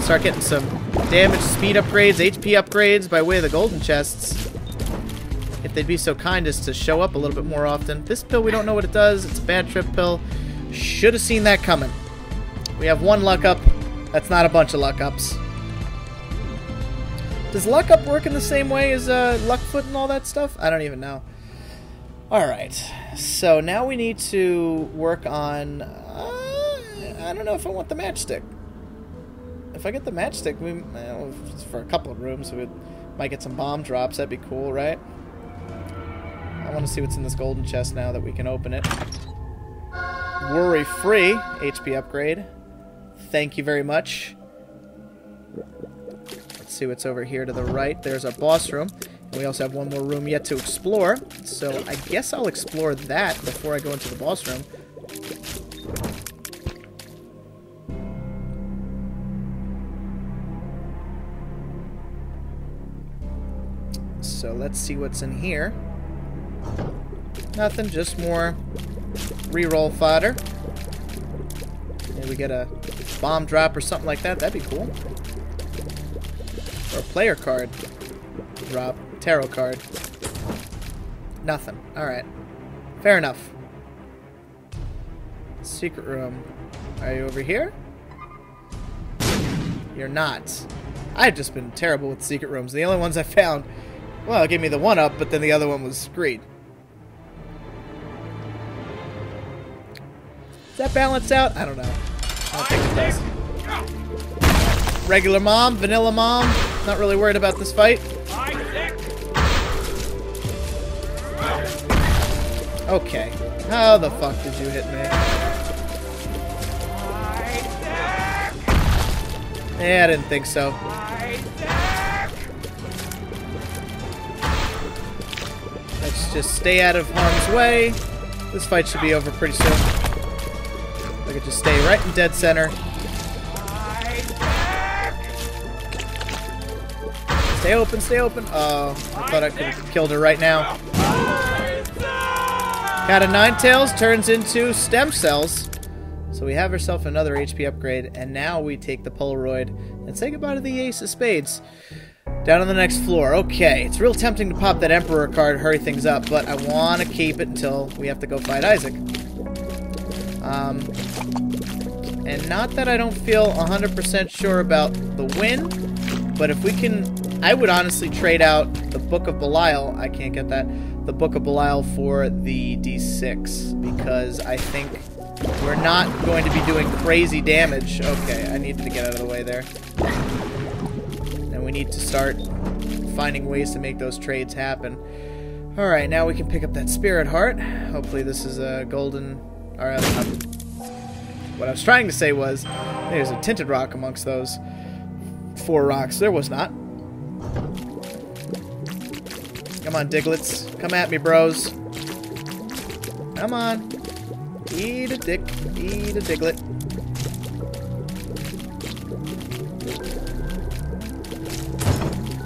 Start getting some damage, speed upgrades, HP upgrades by way of the golden chests. If they'd be so kind as to show up a little bit more often. This pill, we don't know what it does. It's a bad trip pill. Should have seen that coming. We have one luck up. That's not a bunch of luck ups. Does luck up work in the same way as uh, luck foot and all that stuff? I don't even know. Alright, so now we need to work on... Uh, I don't know if I want the matchstick. If I get the matchstick, we, well, for a couple of rooms, we might get some bomb drops. That'd be cool, right? I want to see what's in this golden chest now that we can open it. Worry-free HP upgrade. Thank you very much. Let's see what's over here to the right. There's our boss room. And we also have one more room yet to explore. So I guess I'll explore that before I go into the boss room. So let's see what's in here. Nothing, just more reroll fodder. Maybe we get a bomb drop or something like that. That'd be cool. Or a player card drop. Tarot card. Nothing. Alright. Fair enough. Secret room. Are you over here? You're not. I've just been terrible with secret rooms. The only ones I found, well, it gave me the one up, but then the other one was green. That balance out? I don't know. I don't think it does. Regular mom, vanilla mom. Not really worried about this fight. Okay. How the fuck did you hit me? Yeah, I didn't think so. Let's just stay out of harm's way. This fight should be over pretty soon. I could just stay right in dead center. Stay open, stay open. Oh, I thought I could have killed her right now. Got a Tails turns into stem cells. So we have ourselves another HP upgrade, and now we take the Polaroid and say goodbye to the Ace of Spades. Down on the next floor. Okay, it's real tempting to pop that Emperor card, hurry things up, but I want to keep it until we have to go fight Isaac. Um, and not that I don't feel 100% sure about the win, but if we can... I would honestly trade out the Book of Belial. I can't get that. The Book of Belial for the D6, because I think we're not going to be doing crazy damage. Okay, I needed to get out of the way there. And we need to start finding ways to make those trades happen. Alright, now we can pick up that Spirit Heart. Hopefully this is a golden... Or, uh, what I was trying to say was, there's a tinted rock amongst those four rocks. There was not. Come on, Diglets. Come at me, bros. Come on. Eat a dick. Eat a diglet.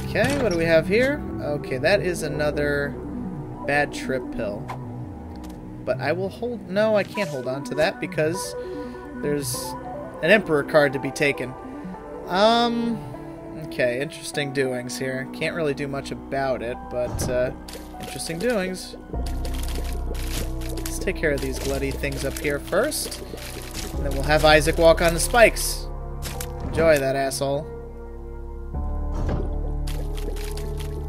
Okay, what do we have here? Okay, that is another bad trip pill. But I will hold... No, I can't hold on to that because there's an Emperor card to be taken. Um... Okay, interesting doings here. Can't really do much about it, but uh, interesting doings. Let's take care of these bloody things up here first. And then we'll have Isaac walk on the spikes. Enjoy that, asshole.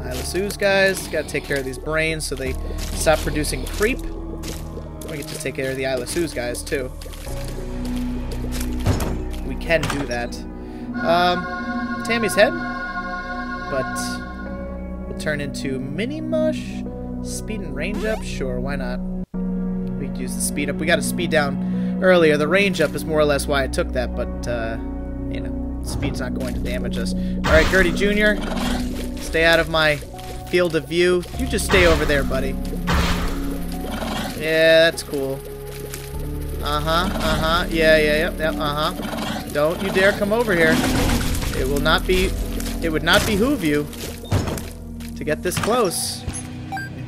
Lasso's guys. Gotta take care of these brains so they stop producing creep. We get to take care of the Lasso's guys, too. We can do that. Um, Tammy's head. But we'll turn into Mini Mush. Speed and range up? Sure, why not? We could use the speed up. We got a speed down earlier. The range up is more or less why I took that, but, uh, you know, speed's not going to damage us. Alright, Gurdy Jr., stay out of my field of view. You just stay over there, buddy. Yeah, that's cool. Uh-huh, uh-huh. Yeah, yeah, yep, uh-huh. Don't you dare come over here. It will not be... It would not behoove you to get this close.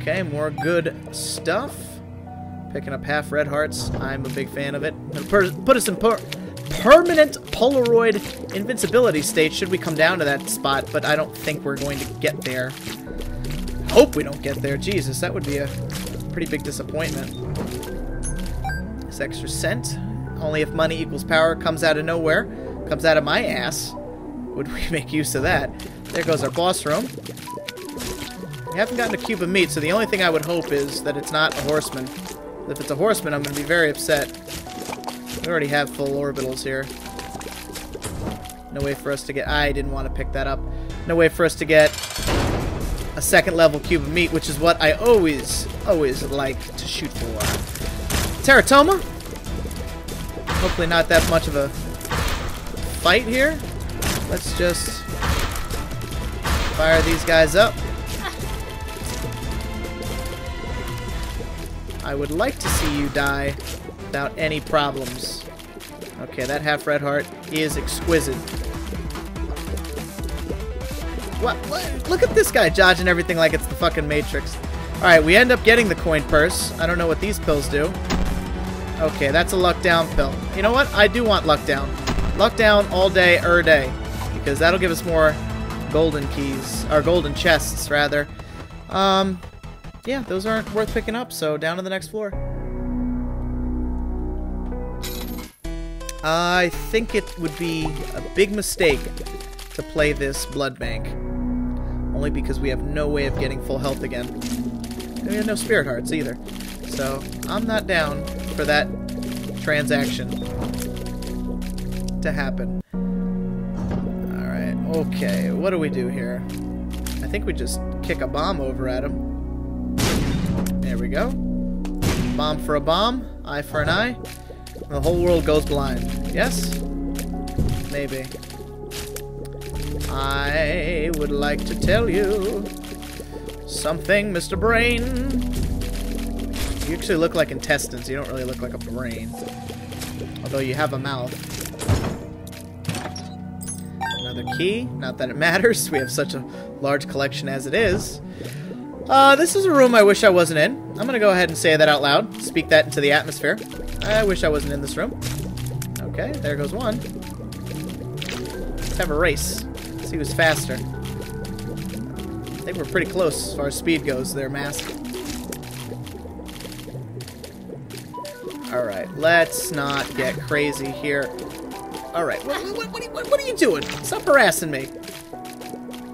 Okay, more good stuff. Picking up half red hearts. I'm a big fan of it. Put us in per permanent Polaroid invincibility state should we come down to that spot, but I don't think we're going to get there. Hope we don't get there. Jesus, that would be a pretty big disappointment. This extra cent. Only if money equals power comes out of nowhere, comes out of my ass, would we make use of that. There goes our boss room. We haven't gotten a cube of meat, so the only thing I would hope is that it's not a horseman. If it's a horseman, I'm going to be very upset. We already have full orbitals here. No way for us to get... I didn't want to pick that up. No way for us to get a second level cube of meat, which is what I always, always like to shoot for. Teratoma? Hopefully not that much of a fight here. Let's just fire these guys up. I would like to see you die without any problems. Okay, that half red heart is exquisite. What, what? Look at this guy dodging everything like it's the fucking Matrix. Alright, we end up getting the coin purse. I don't know what these pills do. Okay, that's a luck down pill. You know what? I do want luck down. Luck down all day, er day. Because that'll give us more golden keys. Or golden chests, rather. Um, yeah, those aren't worth picking up, so down to the next floor. I think it would be a big mistake to play this blood bank. Only because we have no way of getting full health again. And we have no spirit hearts either. So, I'm not down for that transaction to happen. Alright, okay, what do we do here? I think we just kick a bomb over at him. There we go. Bomb for a bomb, eye for an eye. The whole world goes blind. Yes? Maybe. I would like to tell you something, Mr. Brain. You actually look like intestines. You don't really look like a brain. Although you have a mouth. Another key. Not that it matters. We have such a large collection as it is. Uh, this is a room I wish I wasn't in. I'm gonna go ahead and say that out loud. Speak that into the atmosphere. I wish I wasn't in this room. Okay, there goes one. Let's have a race see was faster. I think we're pretty close as far as speed goes there, Mask. Alright, let's not get crazy here. Alright, what, what, what, what, are you doing? Stop harassing me.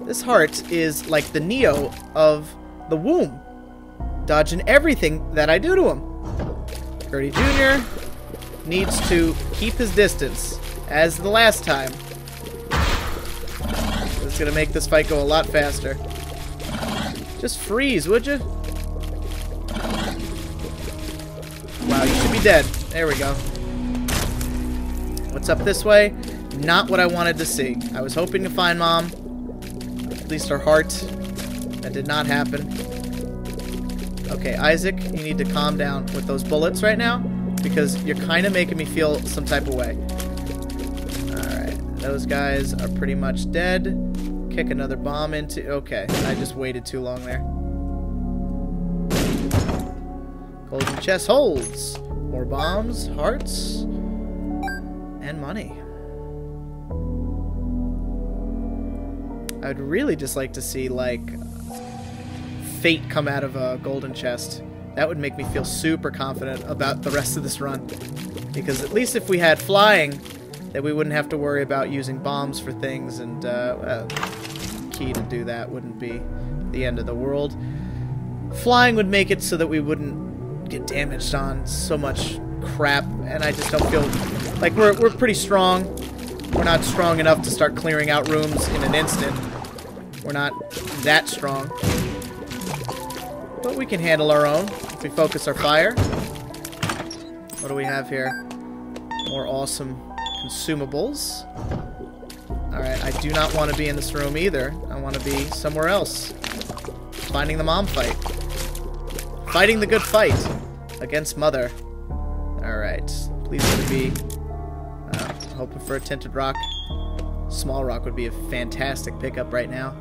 This heart is like the Neo of the womb. Dodging everything that I do to him. Gurdy Jr. needs to keep his distance, as the last time gonna make this fight go a lot faster. Just freeze, would you? Wow, you should be dead. There we go. What's up this way? Not what I wanted to see. I was hoping to find Mom. At least her heart. That did not happen. Okay, Isaac, you need to calm down with those bullets right now. Because you're kind of making me feel some type of way. Alright, those guys are pretty much dead kick another bomb into... Okay, I just waited too long there. Golden chest holds. More bombs, hearts, and money. I'd really just like to see, like, fate come out of a golden chest. That would make me feel super confident about the rest of this run. Because at least if we had flying, that we wouldn't have to worry about using bombs for things and uh, key to do that wouldn't be the end of the world. Flying would make it so that we wouldn't get damaged on so much crap, and I just don't feel like we're, we're pretty strong. We're not strong enough to start clearing out rooms in an instant. We're not that strong. But we can handle our own if we focus our fire. What do we have here? More awesome consumables. Alright, I do not want to be in this room either. I want to be somewhere else. Finding the mom fight. Fighting the good fight against mother. Alright, please let it be. Uh, hoping for a tinted rock. Small rock would be a fantastic pickup right now.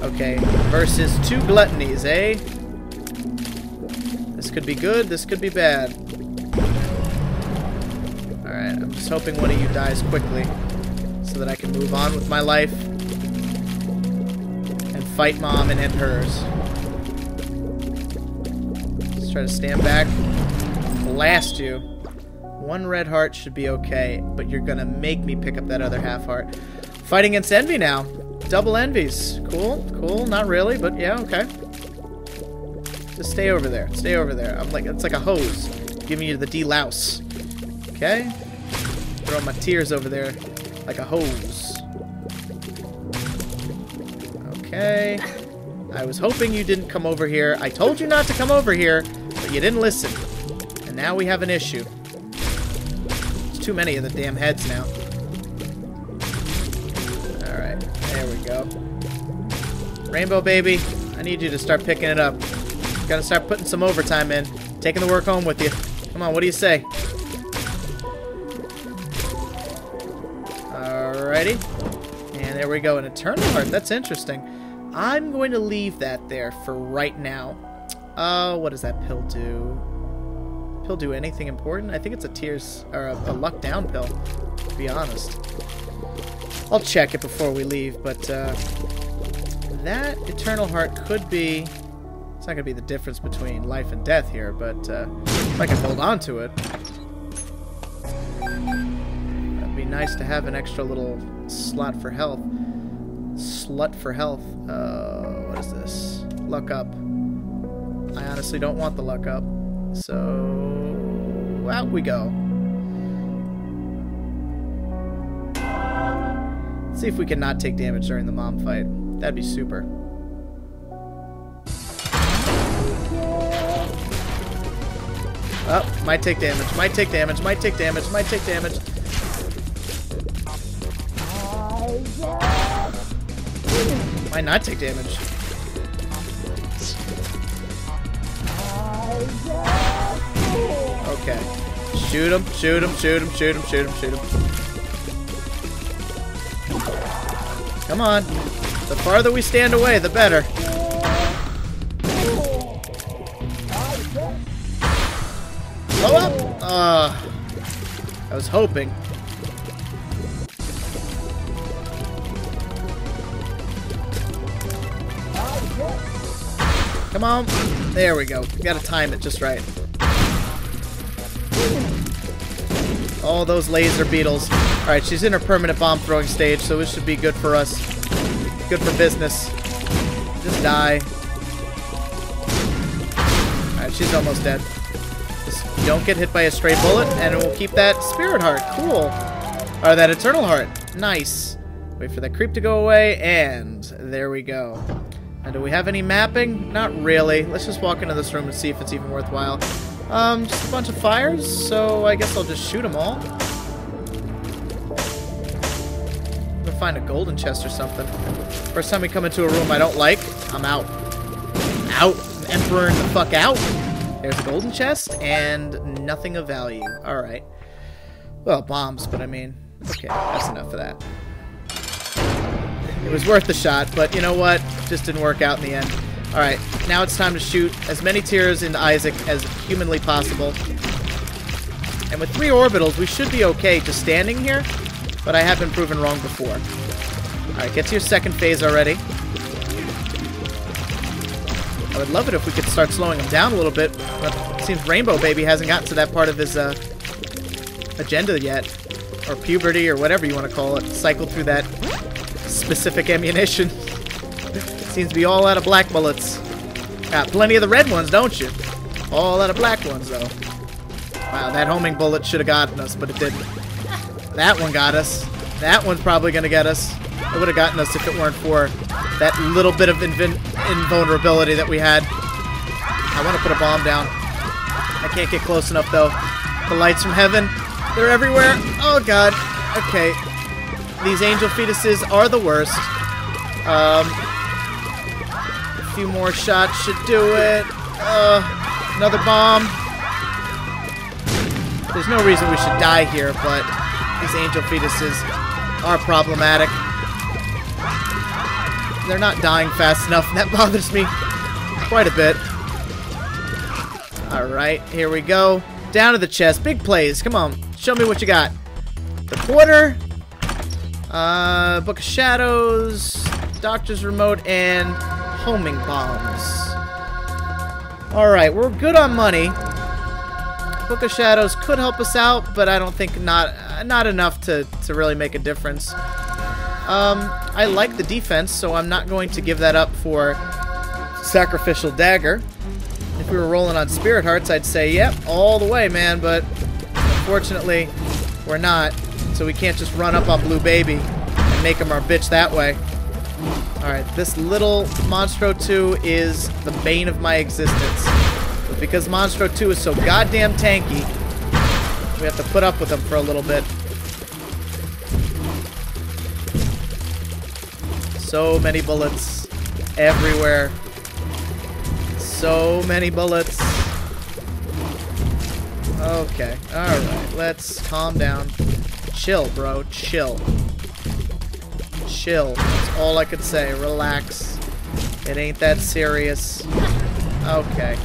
Okay, versus two gluttonies, eh? This could be good, this could be bad. Alright, I'm just hoping one of you dies quickly so that I can move on with my life and fight Mom and end hers. Let's try to stand back. Blast you. One red heart should be okay, but you're gonna make me pick up that other half heart. Fighting against envy now. Double envies. Cool, cool. Not really, but yeah, okay. Just stay over there. Stay over there. I'm like, it's like a hose. Giving you the delouse. Okay? Throw my tears over there like a hose. Okay. I was hoping you didn't come over here. I told you not to come over here, but you didn't listen. And now we have an issue. There's too many of the damn heads now. Alright, there we go. Rainbow baby, I need you to start picking it up. Gotta start putting some overtime in. Taking the work home with you. Come on, what do you say? Alrighty. And there we go, an Eternal Heart. That's interesting. I'm going to leave that there for right now. Uh, what does that pill do? Pill do anything important? I think it's a tears or a, a luck down pill, to be honest. I'll check it before we leave, but uh, that Eternal Heart could be... It's not going to be the difference between life and death here, but uh, if I can hold on to it, that'd be nice to have an extra little slot for health. Slut for health. Uh, what is this? Luck up. I honestly don't want the luck up. So, out we go. Let's see if we can not take damage during the mom fight. That'd be super. Oh, might take damage, might take damage, might take damage, might take damage. Might not take damage. Okay. Shoot him, shoot him, shoot him, shoot him, shoot him, shoot him. Come on. The farther we stand away, the better. Blow up! Uh, I was hoping. Come on. There we go. We gotta time it just right. All those laser beetles. Alright, she's in her permanent bomb throwing stage, so this should be good for us. Good for business. Just die. Alright, she's almost dead. Just don't get hit by a stray bullet, and we'll keep that spirit heart. Cool. Or that eternal heart. Nice. Wait for that creep to go away, and there we go. And do we have any mapping? Not really. Let's just walk into this room and see if it's even worthwhile. Um, just a bunch of fires, so I guess I'll just shoot them all. I'm gonna find a golden chest or something. First time we come into a room I don't like, I'm out. Out. Emperor the fuck out. There's a golden chest and nothing of value. Alright. Well, bombs, but I mean, okay, that's enough of that. It was worth the shot, but you know what? Just didn't work out in the end. Alright, now it's time to shoot as many tears into Isaac as humanly possible. And with three orbitals, we should be okay just standing here, but I have been proven wrong before. Alright, get to your second phase already. I would love it if we could start slowing him down a little bit, but it seems Rainbow Baby hasn't gotten to that part of his uh, agenda yet. Or puberty, or whatever you want to call it. Cycled through that specific ammunition. Seems to be all out of black bullets. Got plenty of the red ones, don't you? All out of black ones, though. Wow, that homing bullet should have gotten us, but it didn't. That one got us. That one's probably going to get us. It would have gotten us if it weren't for that little bit of invulnerability that we had. I want to put a bomb down. I can't get close enough, though. The lights from heaven, they're everywhere. Oh, God. Okay. These angel fetuses are the worst. Um, a few more shots should do it. Uh, another bomb. There's no reason we should die here, but these angel fetuses are problematic. They're not dying fast enough, and that bothers me quite a bit. Alright, here we go. Down to the chest. Big plays. Come on. Show me what you got. The quarter. Uh, Book of Shadows. Doctor's Remote, and homing bombs. Alright, we're good on money. Book of Shadows could help us out, but I don't think not not enough to, to really make a difference. Um, I like the defense, so I'm not going to give that up for Sacrificial Dagger. If we were rolling on Spirit Hearts, I'd say, yep, all the way, man, but unfortunately, we're not. So we can't just run up on Blue Baby and make him our bitch that way. Alright, this little Monstro 2 is the bane of my existence. But because Monstro 2 is so goddamn tanky, we have to put up with him for a little bit. So many bullets everywhere. So many bullets. Okay, alright, let's calm down. Chill, bro, chill. Chill, that's all I could say. Relax. It ain't that serious. Okay.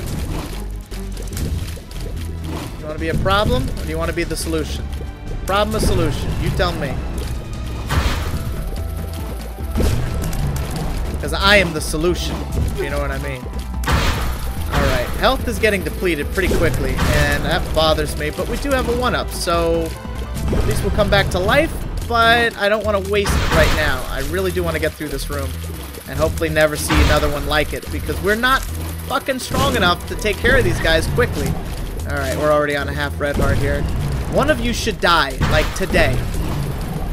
You want to be a problem, or do you want to be the solution? Problem or solution? You tell me. Because I am the solution, you know what I mean. Alright, health is getting depleted pretty quickly, and that bothers me, but we do have a 1-up, so at least we'll come back to life, but I don't want to waste it right now. I really do want to get through this room, and hopefully never see another one like it, because we're not fucking strong enough to take care of these guys quickly. Alright, we're already on a half red heart here. One of you should die, like today.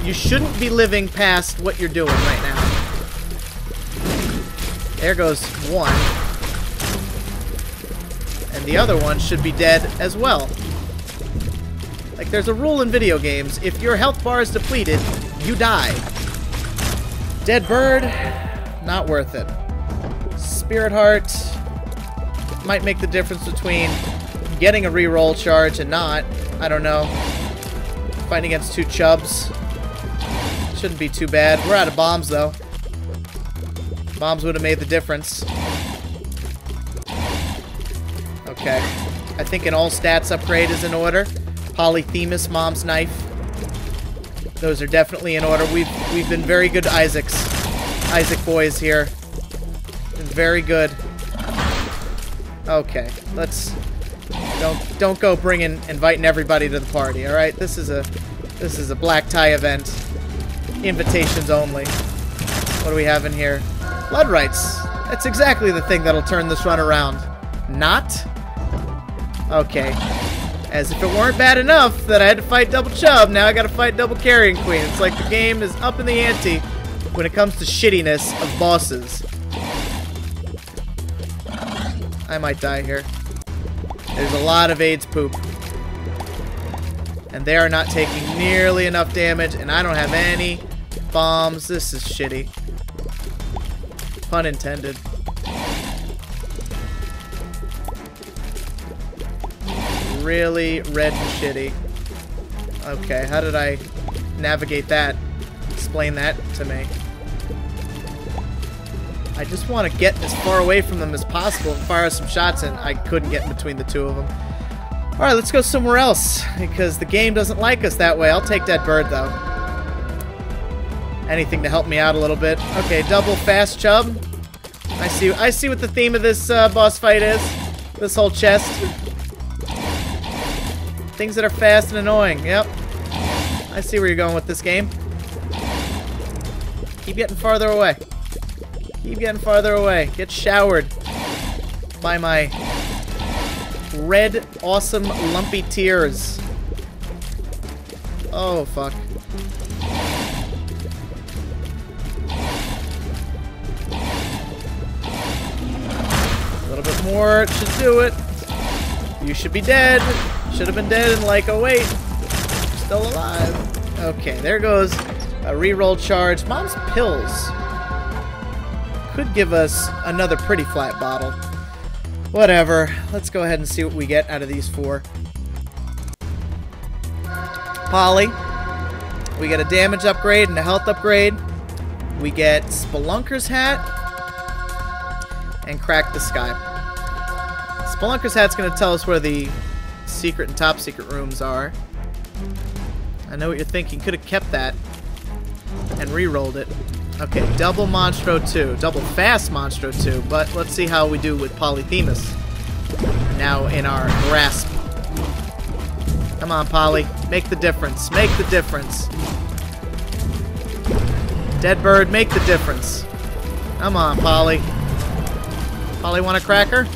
You shouldn't be living past what you're doing right now. There goes one. And the other one should be dead as well. Like, there's a rule in video games. If your health bar is depleted, you die. Dead bird, not worth it. Spirit Heart might make the difference between getting a reroll charge and not. I don't know. Fighting against two chubs. Shouldn't be too bad. We're out of bombs, though. Bombs would have made the difference. Okay. I think an all stats upgrade is in order. Polyphemus, Mom's Knife. Those are definitely in order. We've we've been very good Isaacs. Isaac boys here. Very good. Okay, let's don't don't go bringing inviting everybody to the party. All right, this is a this is a black tie event. Invitations only. What do we have in here? Blood rights. That's exactly the thing that'll turn this run around. Not? Okay. As if it weren't bad enough that I had to fight Double Chub, now I gotta fight Double Carrion Queen. It's like the game is up in the ante when it comes to shittiness of bosses. I might die here. There's a lot of AIDS poop. And they are not taking nearly enough damage, and I don't have any bombs. This is shitty. Pun intended. Really red and shitty. Okay, how did I navigate that? Explain that to me. I just want to get as far away from them as possible and fire some shots, and I couldn't get between the two of them. Alright, let's go somewhere else, because the game doesn't like us that way. I'll take that bird, though. Anything to help me out a little bit. Okay, double fast chub. I see I see what the theme of this uh, boss fight is. This whole chest. Things that are fast and annoying. Yep. I see where you're going with this game. Keep getting farther away. Keep getting farther away. Get showered by my red, awesome, lumpy tears. Oh, fuck. A little bit more should do it. You should be dead. Should have been dead in like, oh wait, still alive. Okay, there goes a reroll charge. Mom's pills could give us another pretty flat bottle. Whatever. Let's go ahead and see what we get out of these four. Polly. We get a damage upgrade and a health upgrade. We get Spelunker's hat. And Crack the Sky. Spelunker's hat's going to tell us where the secret and top secret rooms are. I know what you're thinking. Could have kept that and re-rolled it. Okay, double Monstro 2. Double fast Monstro 2, but let's see how we do with Polyphemus. Now in our grasp. Come on, Polly. Make the difference. Make the difference. Dead bird, make the difference. Come on, Polly. Polly want a cracker?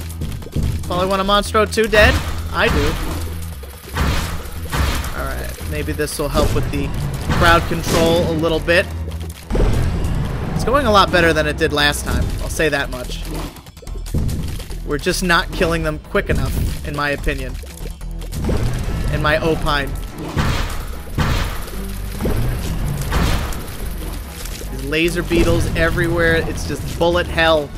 Polly want a Monstro 2 dead? I do. Alright, maybe this will help with the crowd control a little bit. It's going a lot better than it did last time. I'll say that much. We're just not killing them quick enough, in my opinion. In my opine. Laser beetles everywhere. It's just bullet hell.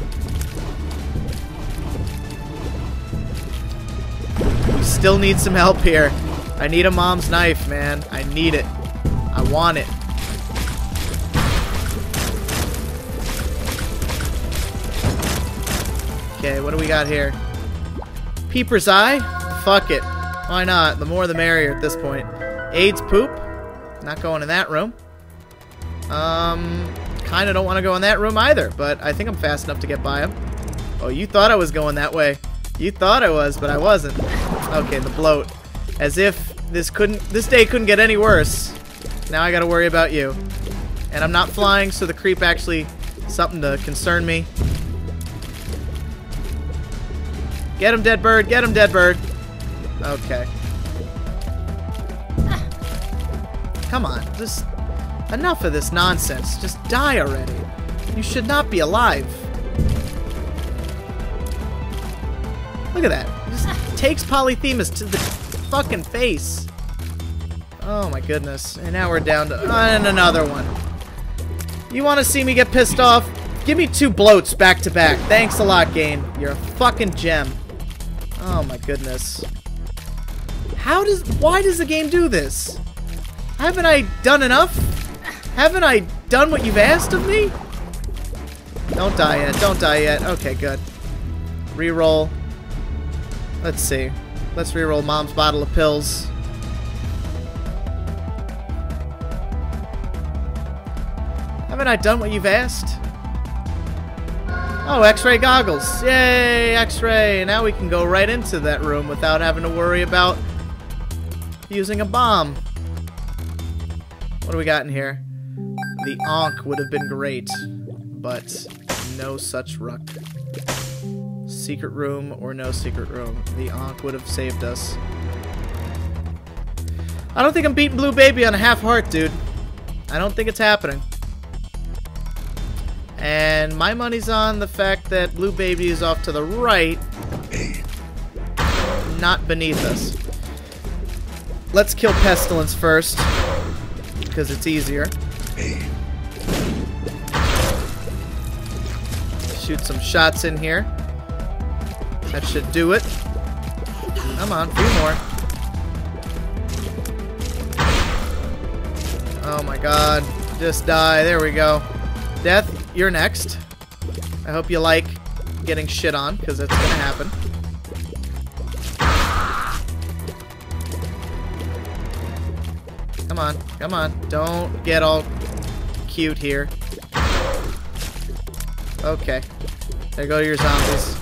We still need some help here. I need a mom's knife, man. I need it. I want it. Okay, what do we got here? Peeper's Eye? Fuck it. Why not? The more the merrier at this point. AIDS Poop? Not going in that room. Um, kind of don't want to go in that room either, but I think I'm fast enough to get by him. Oh, you thought I was going that way. You thought I was, but I wasn't. Okay, the bloat. As if this couldn't, this day couldn't get any worse. Now I gotta worry about you. And I'm not flying, so the creep actually something to concern me. Get him, dead bird. Get him, dead bird. Okay. Come on. Just enough of this nonsense. Just die already. You should not be alive. Look at that. Just takes Polyphemus to the fucking face. Oh my goodness. And now we're down to and another one. You want to see me get pissed off? Give me two bloats back to back. Thanks a lot, game. You're a fucking gem. Oh my goodness. How does... Why does the game do this? Haven't I done enough? Haven't I done what you've asked of me? Don't die yet. Don't die yet. Okay, good. Reroll. Let's see. Let's reroll Mom's bottle of pills. Haven't I done what you've asked? Oh, x-ray goggles. Yay, x-ray. Now we can go right into that room without having to worry about using a bomb. What do we got in here? The Ankh would have been great, but no such luck. Secret room or no secret room. The Ankh would have saved us. I don't think I'm beating Blue Baby on a half heart, dude. I don't think it's happening. And my money's on the fact that Blue Baby is off to the right, not beneath us. Let's kill Pestilence first, because it's easier. Shoot some shots in here. That should do it. Come on, few more. Oh my god. Just die. There we go. Death, you're next. I hope you like getting shit on, because it's gonna happen. Come on, come on. Don't get all cute here. Okay. There go your zombies.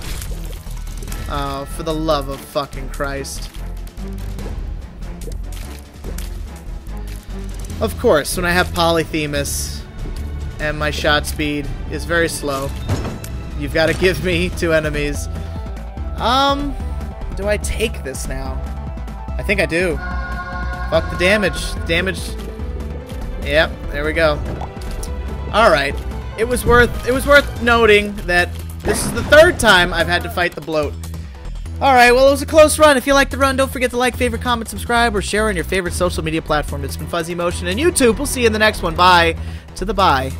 Oh, for the love of fucking Christ. Of course, when I have Polyphemus, and my shot speed is very slow. You've got to give me two enemies. Um, do I take this now? I think I do. Fuck the damage. Damage. Yep, there we go. Alright. It was worth it was worth noting that this is the third time I've had to fight the bloat. Alright, well, it was a close run. If you liked the run, don't forget to like, favorite, comment, subscribe, or share on your favorite social media platform. It's been Fuzzy Motion and YouTube. We'll see you in the next one. Bye. To the bye.